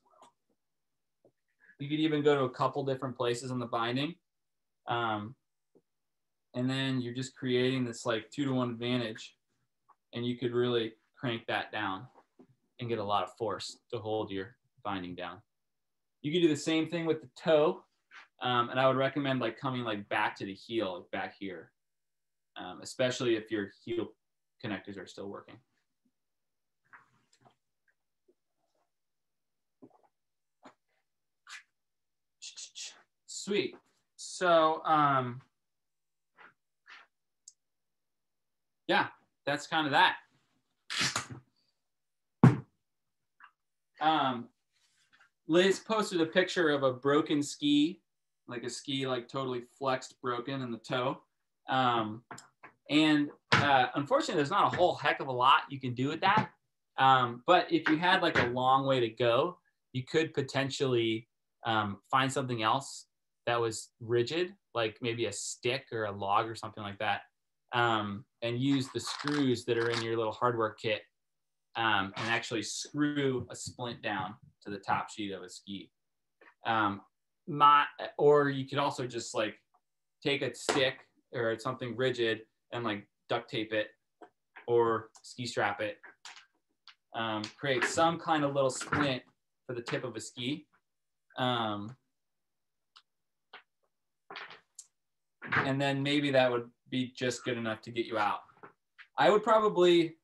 You could even go to a couple different places on the binding. Um, and then you're just creating this like two to one advantage and you could really crank that down and get a lot of force to hold your binding down. You could do the same thing with the toe. Um, and I would recommend like coming like back to the heel, like back here, um, especially if your heel connectors are still working. Sweet. So, um, yeah, that's kind of that. Um, Liz posted a picture of a broken ski, like a ski like totally flexed, broken in the toe. Um, and uh, unfortunately, there's not a whole heck of a lot you can do with that. Um, but if you had like a long way to go, you could potentially um, find something else that was rigid, like maybe a stick or a log or something like that, um, and use the screws that are in your little hardware kit um, and actually screw a splint down to the top sheet of a ski. Um, my, or you could also just like take a stick or something rigid and like duct tape it or ski strap it. Um, create some kind of little splint for the tip of a ski. Um, and then maybe that would be just good enough to get you out. I would probably,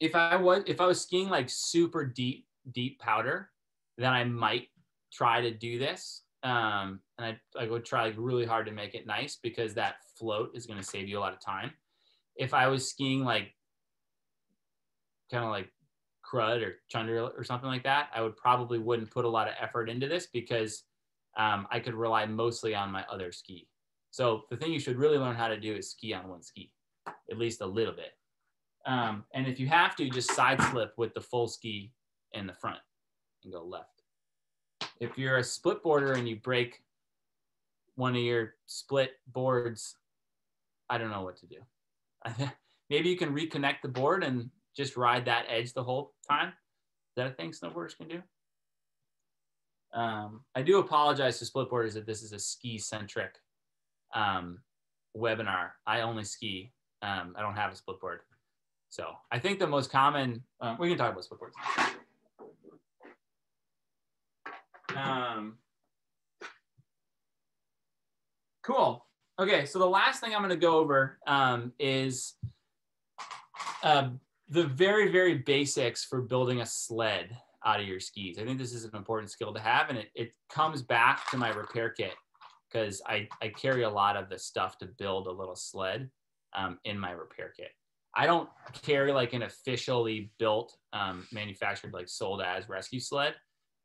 if I was if I was skiing like super deep deep powder, then I might try to do this. Um, and I, I would try really hard to make it nice because that float is going to save you a lot of time. If I was skiing like kind of like crud or chunder or something like that, I would probably wouldn't put a lot of effort into this because um, I could rely mostly on my other ski. So the thing you should really learn how to do is ski on one ski, at least a little bit. Um, and if you have to, just side slip with the full ski in the front and go left. If you're a split boarder and you break one of your split boards, I don't know what to do. Maybe you can reconnect the board and just ride that edge the whole time. Is that a thing snowboarders can do? Um, I do apologize to split boarders that this is a ski centric um, webinar. I only ski. Um, I don't have a split board. So I think the most common, uh, we can talk about split boards. Um, cool. Okay, so the last thing I'm going to go over um, is uh, the very, very basics for building a sled out of your skis. I think this is an important skill to have, and it, it comes back to my repair kit because I, I carry a lot of the stuff to build a little sled um, in my repair kit. I don't carry like an officially built, um, manufactured, like sold as rescue sled.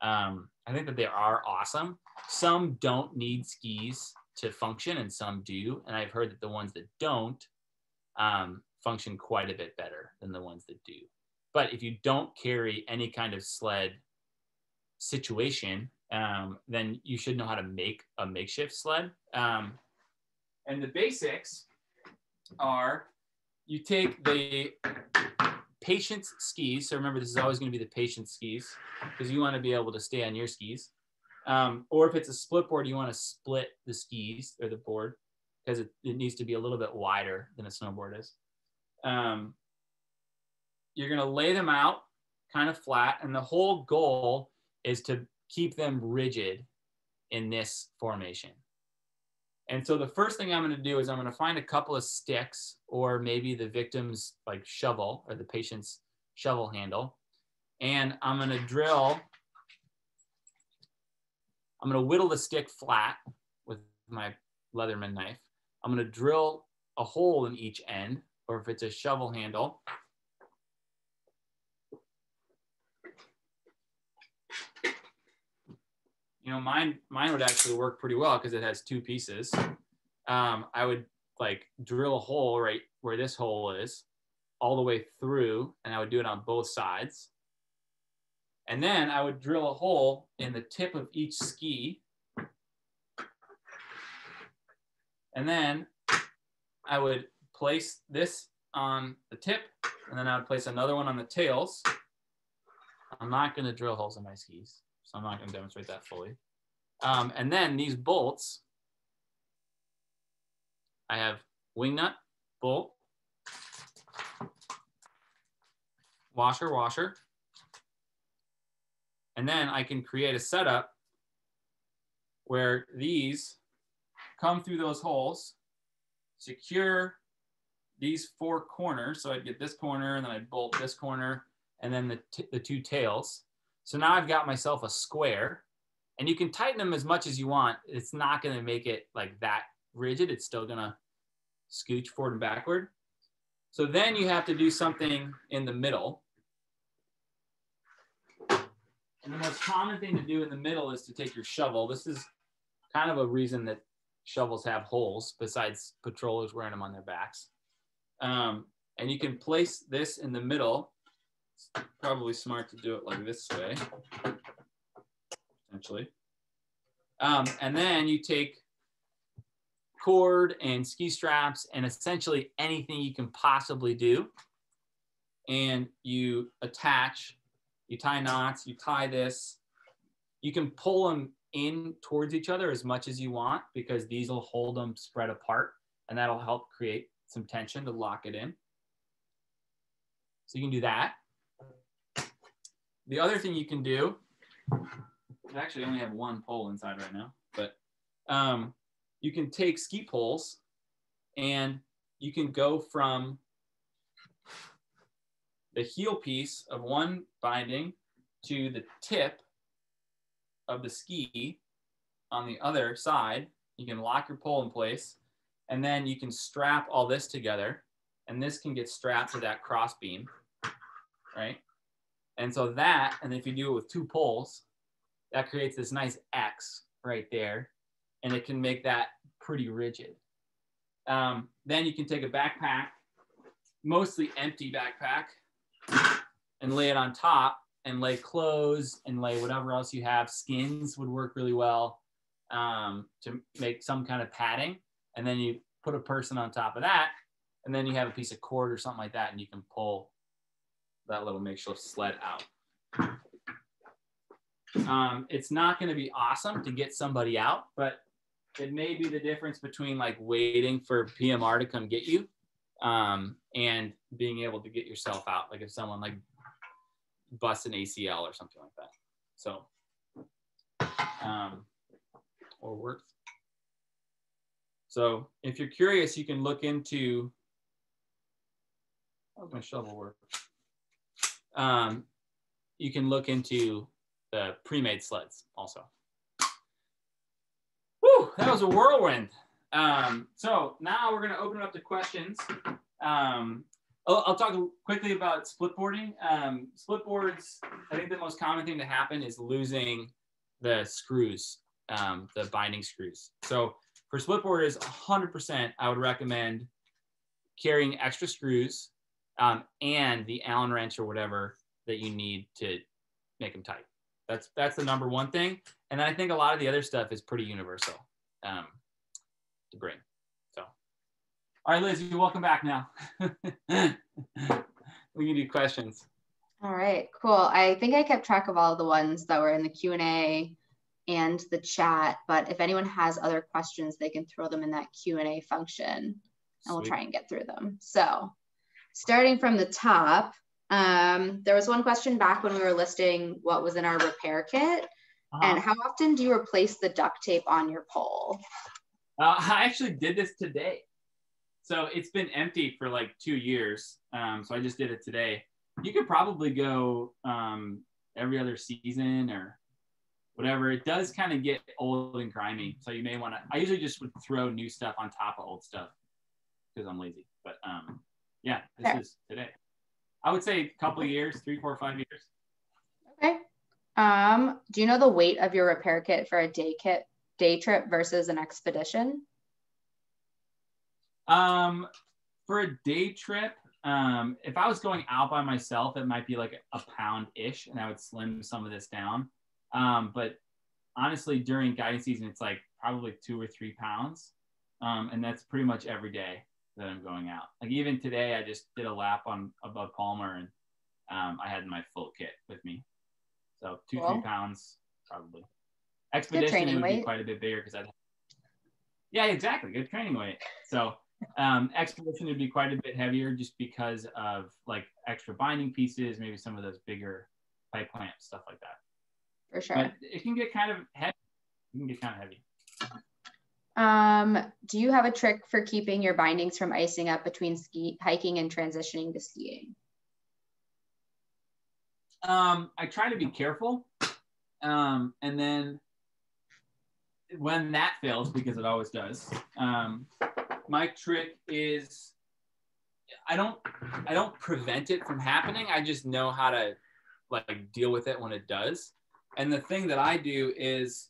Um, I think that they are awesome. Some don't need skis to function, and some do. And I've heard that the ones that don't um, function quite a bit better than the ones that do. But if you don't carry any kind of sled situation, um, then you should know how to make a makeshift sled. Um, and the basics are you take the patient's skis. So remember, this is always going to be the patient's skis because you want to be able to stay on your skis. Um, or if it's a split board, you want to split the skis or the board because it, it needs to be a little bit wider than a snowboard is. Um, you're going to lay them out kind of flat, and the whole goal is to keep them rigid in this formation. And so the first thing I'm going to do is I'm going to find a couple of sticks or maybe the victim's like shovel or the patient's shovel handle. And I'm going to drill, I'm going to whittle the stick flat with my Leatherman knife. I'm going to drill a hole in each end, or if it's a shovel handle, you know, mine mine would actually work pretty well because it has two pieces. Um, I would like drill a hole right where this hole is, all the way through, and I would do it on both sides. And then I would drill a hole in the tip of each ski. And then I would place this on the tip, and then I would place another one on the tails. I'm not going to drill holes in my skis. So I'm not going to demonstrate that fully. Um, and then these bolts, I have wing nut, bolt, washer, washer. And then I can create a setup where these come through those holes, secure these four corners. So I'd get this corner and then I'd bolt this corner and then the, the two tails. So now I've got myself a square and you can tighten them as much as you want. It's not going to make it like that rigid. It's still going to scooch forward and backward. So then you have to do something in the middle. And the most common thing to do in the middle is to take your shovel. This is kind of a reason that shovels have holes besides patrollers wearing them on their backs. Um, and you can place this in the middle. It's probably smart to do it like this way, essentially. Um, and then you take cord and ski straps and essentially anything you can possibly do. And you attach, you tie knots, you tie this. You can pull them in towards each other as much as you want because these will hold them spread apart and that'll help create some tension to lock it in. So you can do that. The other thing you can do, I actually only have one pole inside right now, but um, you can take ski poles and you can go from the heel piece of one binding to the tip of the ski on the other side. You can lock your pole in place and then you can strap all this together and this can get strapped to that cross beam, right? And so that, and if you do it with two poles, that creates this nice X right there and it can make that pretty rigid. Um, then you can take a backpack, mostly empty backpack, and lay it on top and lay clothes and lay whatever else you have. Skins would work really well um, to make some kind of padding. And then you put a person on top of that, and then you have a piece of cord or something like that, and you can pull that little makeshift sled out. Um, it's not going to be awesome to get somebody out, but it may be the difference between like waiting for PMR to come get you um, and being able to get yourself out. Like if someone like busts an ACL or something like that. So, um, or worse. So if you're curious, you can look into, how's my shovel work? Um, you can look into the pre-made sleds also. Whew, that was a whirlwind. Um, so now we're going to open it up to questions. Um, I'll, I'll, talk quickly about split boarding. Um, split boards, I think the most common thing to happen is losing the screws, um, the binding screws. So for split boarders, 100%, I would recommend carrying extra screws um, and the Allen wrench or whatever that you need to make them tight. That's that's the number one thing. And I think a lot of the other stuff is pretty universal um, to bring. All right, Liz, you're welcome back now. we can do questions. All right, cool. I think I kept track of all the ones that were in the Q and A and the chat. But if anyone has other questions, they can throw them in that Q and A function, and Sweet. we'll try and get through them. So, starting from the top, um, there was one question back when we were listing what was in our repair kit. Uh-huh. And how often do you replace the duct tape on your pole? Uh, I actually did this today. So it's been empty for like two years. Um, so I just did it today. You could probably go um, every other season or whatever. It does kind of get old and grimy. So you may want to, I usually just would throw new stuff on top of old stuff because I'm lazy. But um, yeah, this is today. I would say a couple of years, three, four, five years. Okay. Um, do you know the weight of your repair kit for a day kit day trip versus an expedition? Um, for a day trip, um, if I was going out by myself, it might be like a pound ish, and I would slim some of this down. Um, but honestly, during guiding season, it's like probably two or three pounds, um, and that's pretty much every day that I'm going out. Like even today, I just did a lap on above Palmer, and um, I had my full kit with me. So two cool. three pounds probably. Expedition would weight. be quite a bit bigger because I'd. Yeah, exactly. Good training weight. So um, expedition would be quite a bit heavier just because of like extra binding pieces, maybe some of those bigger pipe clamps, stuff like that. For sure. But it can get kind of heavy. It can get kind of heavy. Um, do you have a trick for keeping your bindings from icing up between ski hiking and transitioning to skiing? Um, I try to be careful. Um, and then when that fails, because it always does, um, my trick is I don't I don't prevent it from happening. I just know how to like deal with it when it does. And the thing that I do is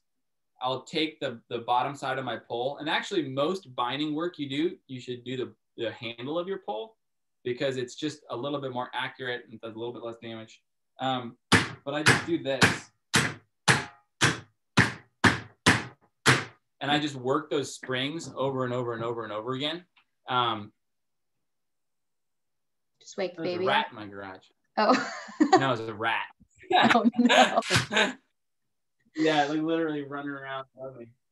I'll take the, the bottom side of my pole and actually most binding work you do, you should do the, the handle of your pole because it's just a little bit more accurate and does a little bit less damage. Um, but I just do this. And I just work those springs over and over and over and over again. Um, Just wake the baby a rat in my garage. Oh. No, it's a rat. oh no. yeah, like literally running around.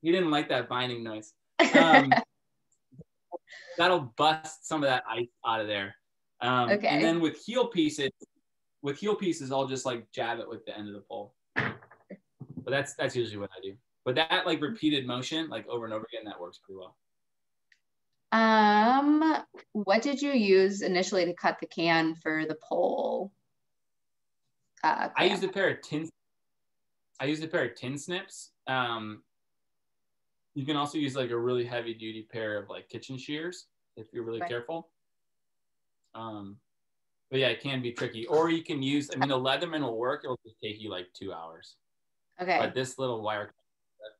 He didn't like that binding noise. Um, that'll bust some of that ice out of there. Um, Okay. And then with heel pieces, with heel pieces, I'll just like jab it with the end of the pole. But that's that's usually what I do. But that like repeated motion, like over and over again, that works pretty well. Um, what did you use initially to cut the can for the pole? Uh, I used a pair of tin. I used a pair of tin snips. Um, you can also use like a really heavy duty pair of like kitchen shears if you're really Right. careful. Um, but yeah, it can be tricky. Or you can use. I mean, the Leatherman will work. It'll just take you like two hours. Okay. But this little wire,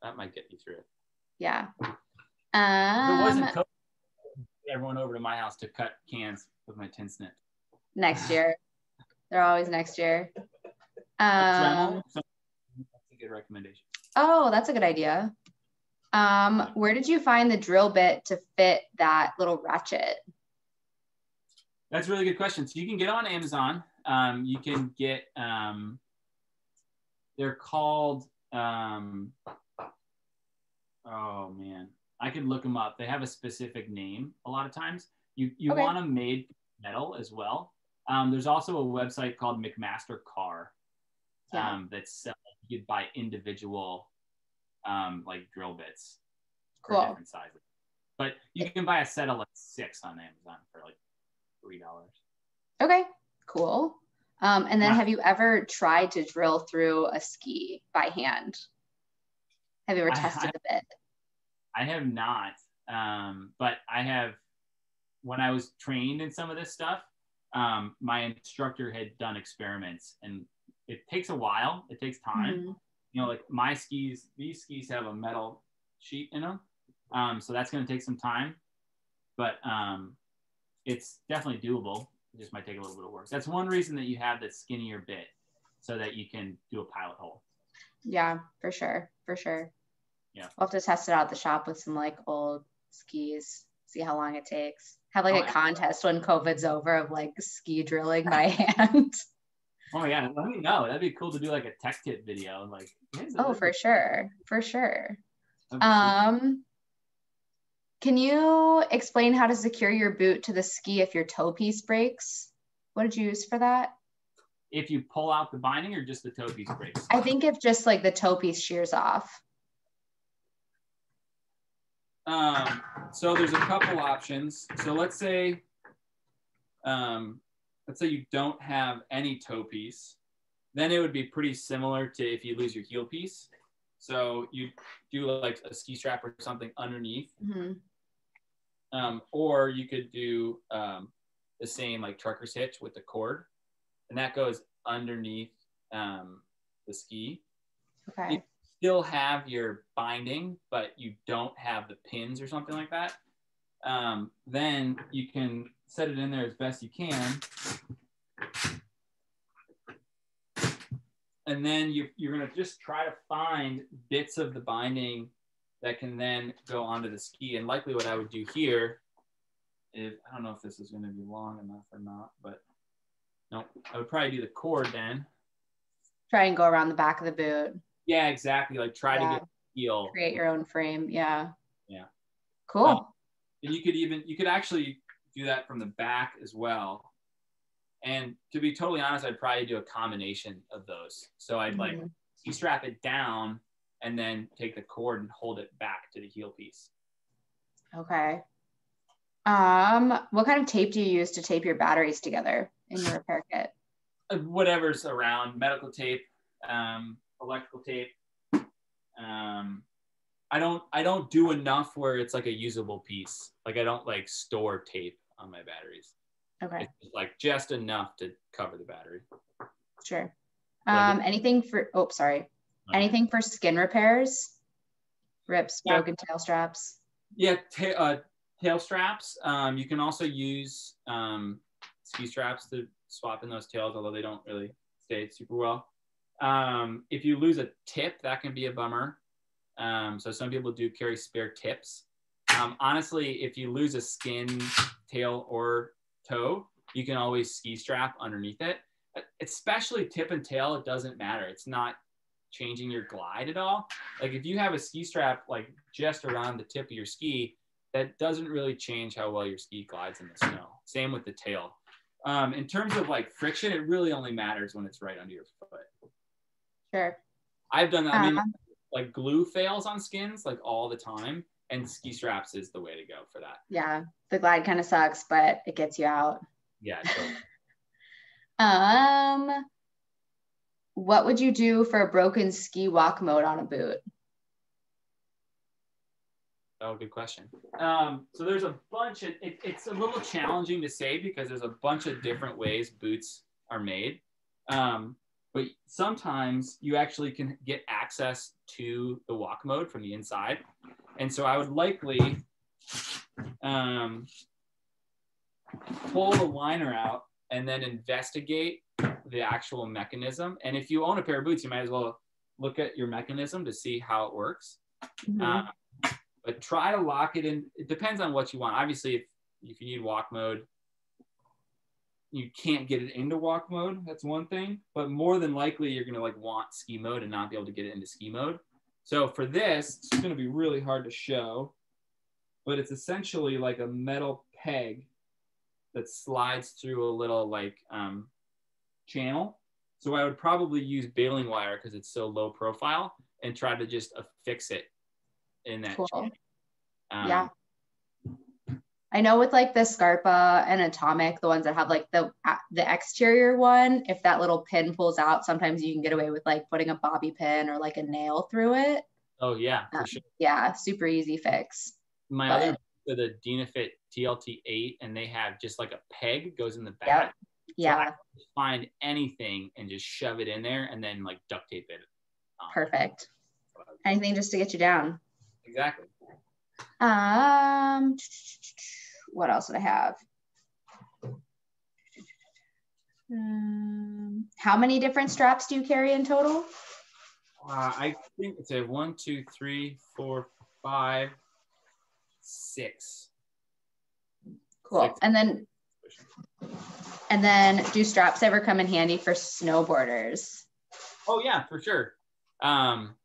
that, that might get you through it. yeah. If it Um, wasn't COVID, everyone over to my house to cut cans with my tin snip. next year. They're always next year. Um, that's a good recommendation. oh, that's a good idea. Um, where did you find the drill bit to fit that little ratchet? That's a really good question. So you can get on Amazon. Um, you can get, um, they're called, um, oh man, I could look them up. They have a specific name a lot of times. You, you Okay. want them made metal as well. Um, there's also a website called McMaster-Carr Yeah. um, that's you could buy individual um, like drill bits for different sizes. But you can buy a set of like six on Amazon for like three dollars. Okay, cool. Um, and then have you ever tried to drill through a ski by hand? Have you ever tested I- the bit? I have not, um, but I have. When I was trained in some of this stuff, um, my instructor had done experiments, and it takes a while. It takes time. Mhm. You know, like my skis, these skis have a metal sheet in them, um, so that's going to take some time. But um, it's definitely doable. It just might take a little bit of work. That's one reason that you have the skinnier bit, so that you can do a pilot hole. Yeah, for sure, for sure. Yeah. We'll have to test it out at the shop with some like old skis, see how long it takes. Have like Oh, a yeah. contest when COVID's over of like ski drilling by hand. Oh yeah, let me know. That'd be cool to do like a tech tip video. Like, here's oh, for sure, for sure. That'd be sweet. Um, can you explain how to secure your boot to the ski if your toe piece breaks? What did you use for that? if you pull out the binding or just the toe piece breaks. I think if just like the toe piece shears off. Um, so there's a couple options. So let's say, um, let's say you don't have any toe piece, then it would be pretty similar to if you lose your heel piece. So you do like a ski strap or something underneath, Mhm. um, or you could do um, the same like trucker's hitch with the cord, and that goes underneath um, the ski. Okay. Still have your binding, but you don't have the pins or something like that, um, then you can set it in there as best you can. And then you, you're going to just try to find bits of the binding that can then go onto the ski. And likely what I would do here is, I don't know if this is going to be long enough or not, but no, I would probably do the cord then. Try and go around the back of the boot. Yeah, exactly. Like try Yeah. to get the heel. Create your own frame. Yeah. Yeah. Cool. Um, And you could even you could actually do that from the back as well. And to be totally honest, I'd probably do a combination of those. So I'd like Mhm. you strap it down and then take the cord and hold it back to the heel piece. Okay. Um, what kind of tape do you use to tape your batteries together in your repair kit? Uh, Whatever's around, medical tape, um, electrical tape. Um, I don't I don't do enough where it's like a usable piece. Like I don't like store tape on my batteries. Okay, It's like just enough to cover the battery. sure. Um, anything for, oh, sorry. Anything for skin repairs? Rips, Yeah. broken tail straps. Yeah, ta- uh, tail straps. Um, you can also use um, ski straps to swap in those tails, although they don't really stay super well. Um, if you lose a tip, that can be a bummer. Um, so some people do carry spare tips. Um, honestly, if you lose a skin, tail, or toe, you can always ski strap underneath it. Especially tip and tail, it doesn't matter. It's not changing your glide at all. Like if you have a ski strap like just around the tip of your ski, that doesn't really change how well your ski glides in the snow. Same with the tail. Um, in terms of like friction, it really only matters when it's right under your foot. Sure. I've done that. I mean, Um, like glue fails on skins like all the time, and ski straps is the way to go for that. yeah, the glide kind of sucks, but it gets you out. Yeah. So, Um, what would you do for a broken ski walk mode on a boot? oh, good question. Um, so there's a bunch of. It, it's a little challenging to say because there's a bunch of different ways boots are made. Um, but sometimes you actually can get access to the walk mode from the inside. And so I would likely um, pull the liner out and then investigate the actual mechanism. And if you own a pair of boots, you might as well look at your mechanism to see how it works. Mhm. Uh, but try to lock it in. It depends on what you want. Obviously, if, if you need walk mode, you can't get it into walk mode. That's one thing. But more than likely, you're going to like want ski mode and not be able to get it into ski mode. So for this, it's going to be really hard to show, but it's essentially like a metal peg that slides through a little like um, channel. So I would probably use baling wire because it's so low profile and try to just affix it in that Cool. channel. Um, Yeah. I know with like the Scarpa and Atomic, the ones that have like the the exterior one, if that little pin pulls out, sometimes you can get away with like putting a bobby pin or like a nail through it. Oh yeah, Um, sure. Yeah, super easy fix. My but- other the Dynafit TLT8, and they have just like a peg goes in the back. Yeah, I find anything and just shove it in there, and then like duct tape it. on. perfect. Anything just to get you down. Exactly. Um, what else did I have? Um, how many different straps do you carry in total? Uh, I think it's a one, two, three, four, five, six. Cool. Six. And then, and then, do straps ever come in handy for snowboarders? Oh yeah, for sure. Um,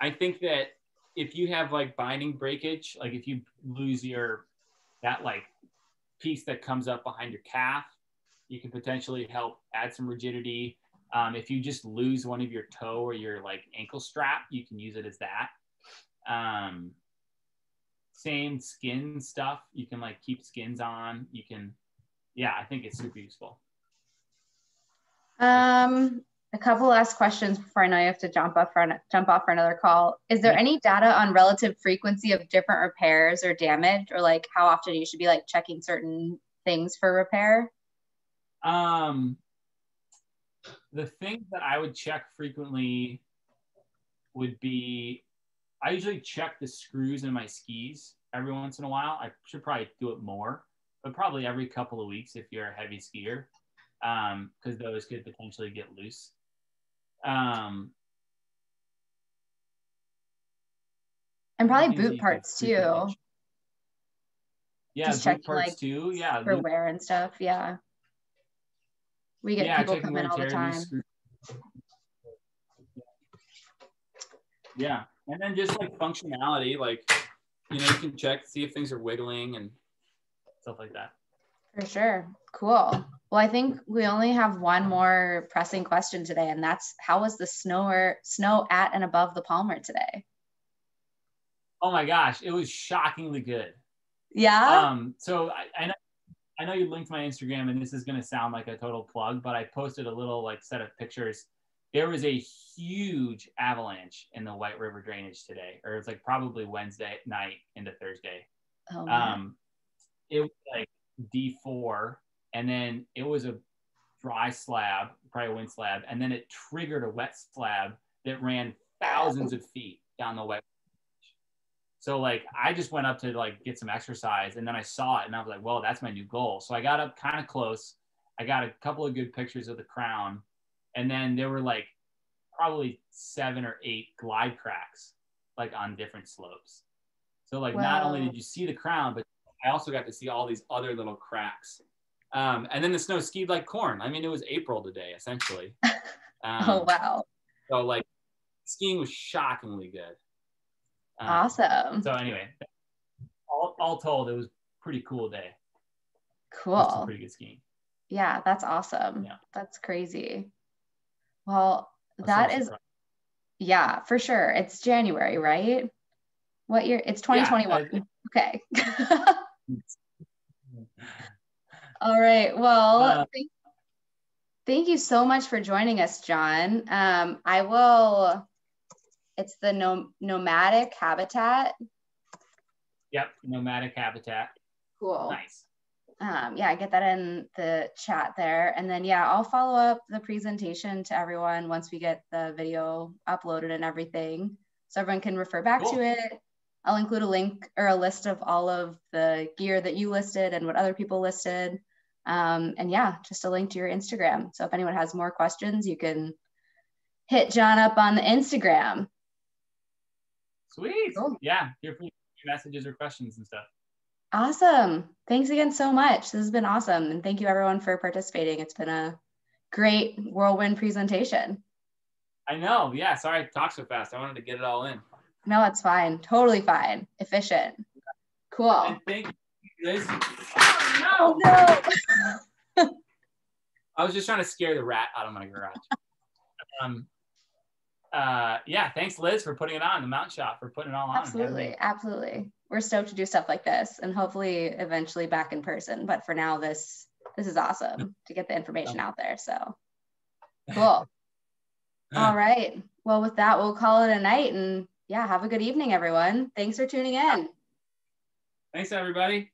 I think that if you have like binding breakage, like if you lose your that like piece that comes up behind your calf, you can potentially help add some rigidity. Um, if you just lose one of your toe or your like ankle strap, you can use it as that. Um, same skin stuff. You can like keep skins on. You can, yeah, I think it's super useful. Um, a couple last questions before I know you have to jump off for an, jump off for another call. Is there any data on relative frequency of different repairs or damage, or like how often you should be like checking certain things for repair? Um, the things that I would check frequently would be I usually check the screws in my skis every once in a while. I should probably do it more, but probably every couple of weeks if you're a heavy skier, because those could potentially get loose. Um, And probably boot parts too Yeah, Just boot checking, parts like, too. Yeah, for loop- wear and stuff. Yeah. We get yeah, people come in all the time. Yeah, and then just like functionality, like you know, you can check see if things are wiggling and stuff like that. For sure. Cool. Well, I think we only have one more pressing question today, and that's how was the snower snow at and above the Palmer today? Oh my gosh, it was shockingly good. Yeah. Um, so I, I know I know you linked my Instagram, and this is gonna sound like a total plug, but I posted a little like set of pictures. There was a huge avalanche in the White River drainage today, or it's like probably Wednesday night into Thursday. oh, man. Um, it was like D4, and then it was a dry slab, probably a wind slab, and then it triggered a wet slab that ran thousands of feet down the way. So like I just went up to like get some exercise and then I saw it and I was like, well, that's my new goal. So I got up kind of close. I got a couple of good pictures of the crown. And then there were like probably seven or eight glide cracks like on different slopes. So like wow. not only did you see the crown, but I also got to see all these other little cracks. Um, and then the snow skied like corn. I mean, it was April today, essentially. Um, oh wow! So like, skiing was shockingly good. Um, awesome. So anyway, all, all told, it was pretty cool day. Cool. Pretty good skiing. Yeah, that's awesome. Yeah. That's crazy. Well, that is, yeah, for sure. It's January, right? What year? It's 2021. Yeah, okay. All right. Well, uh, thank, thank, you so much for joining us, John. Um, I will, it's the nom- nomadic habitat. Yep, nomadic habitat. Cool. Nice. Um, yeah, I get that in the chat there. And then, yeah, I'll follow up the presentation to everyone once we get the video uploaded and everything. So everyone can refer back cool. to it. I'll include a link or a list of all of the gear that you listed and what other people listed. Um, and yeah, just a link to your Instagram. So if anyone has more questions, you can hit John up on the Instagram. Sweet. Cool. Yeah, here for messages or questions and stuff. Awesome. Thanks again so much. This has been awesome. And thank you everyone for participating. It's been a great whirlwind presentation. I know. Yeah. Sorry I talked so fast. I wanted to get it all in. No, it's fine. Totally fine. Efficient. Cool. And thank you, Liz. No. no. I was just trying to scare the rat out of my garage. um, uh, yeah, thanks, Liz, for putting it on, the Mountain Shop, for putting it all on. Absolutely. Absolutely. We're stoked to do stuff like this and hopefully eventually back in person. But for now, this this is awesome to get the information out there. So cool. all right. Well, with that, we'll call it a night and yeah, have a good evening, everyone. Thanks for tuning in. Thanks, everybody.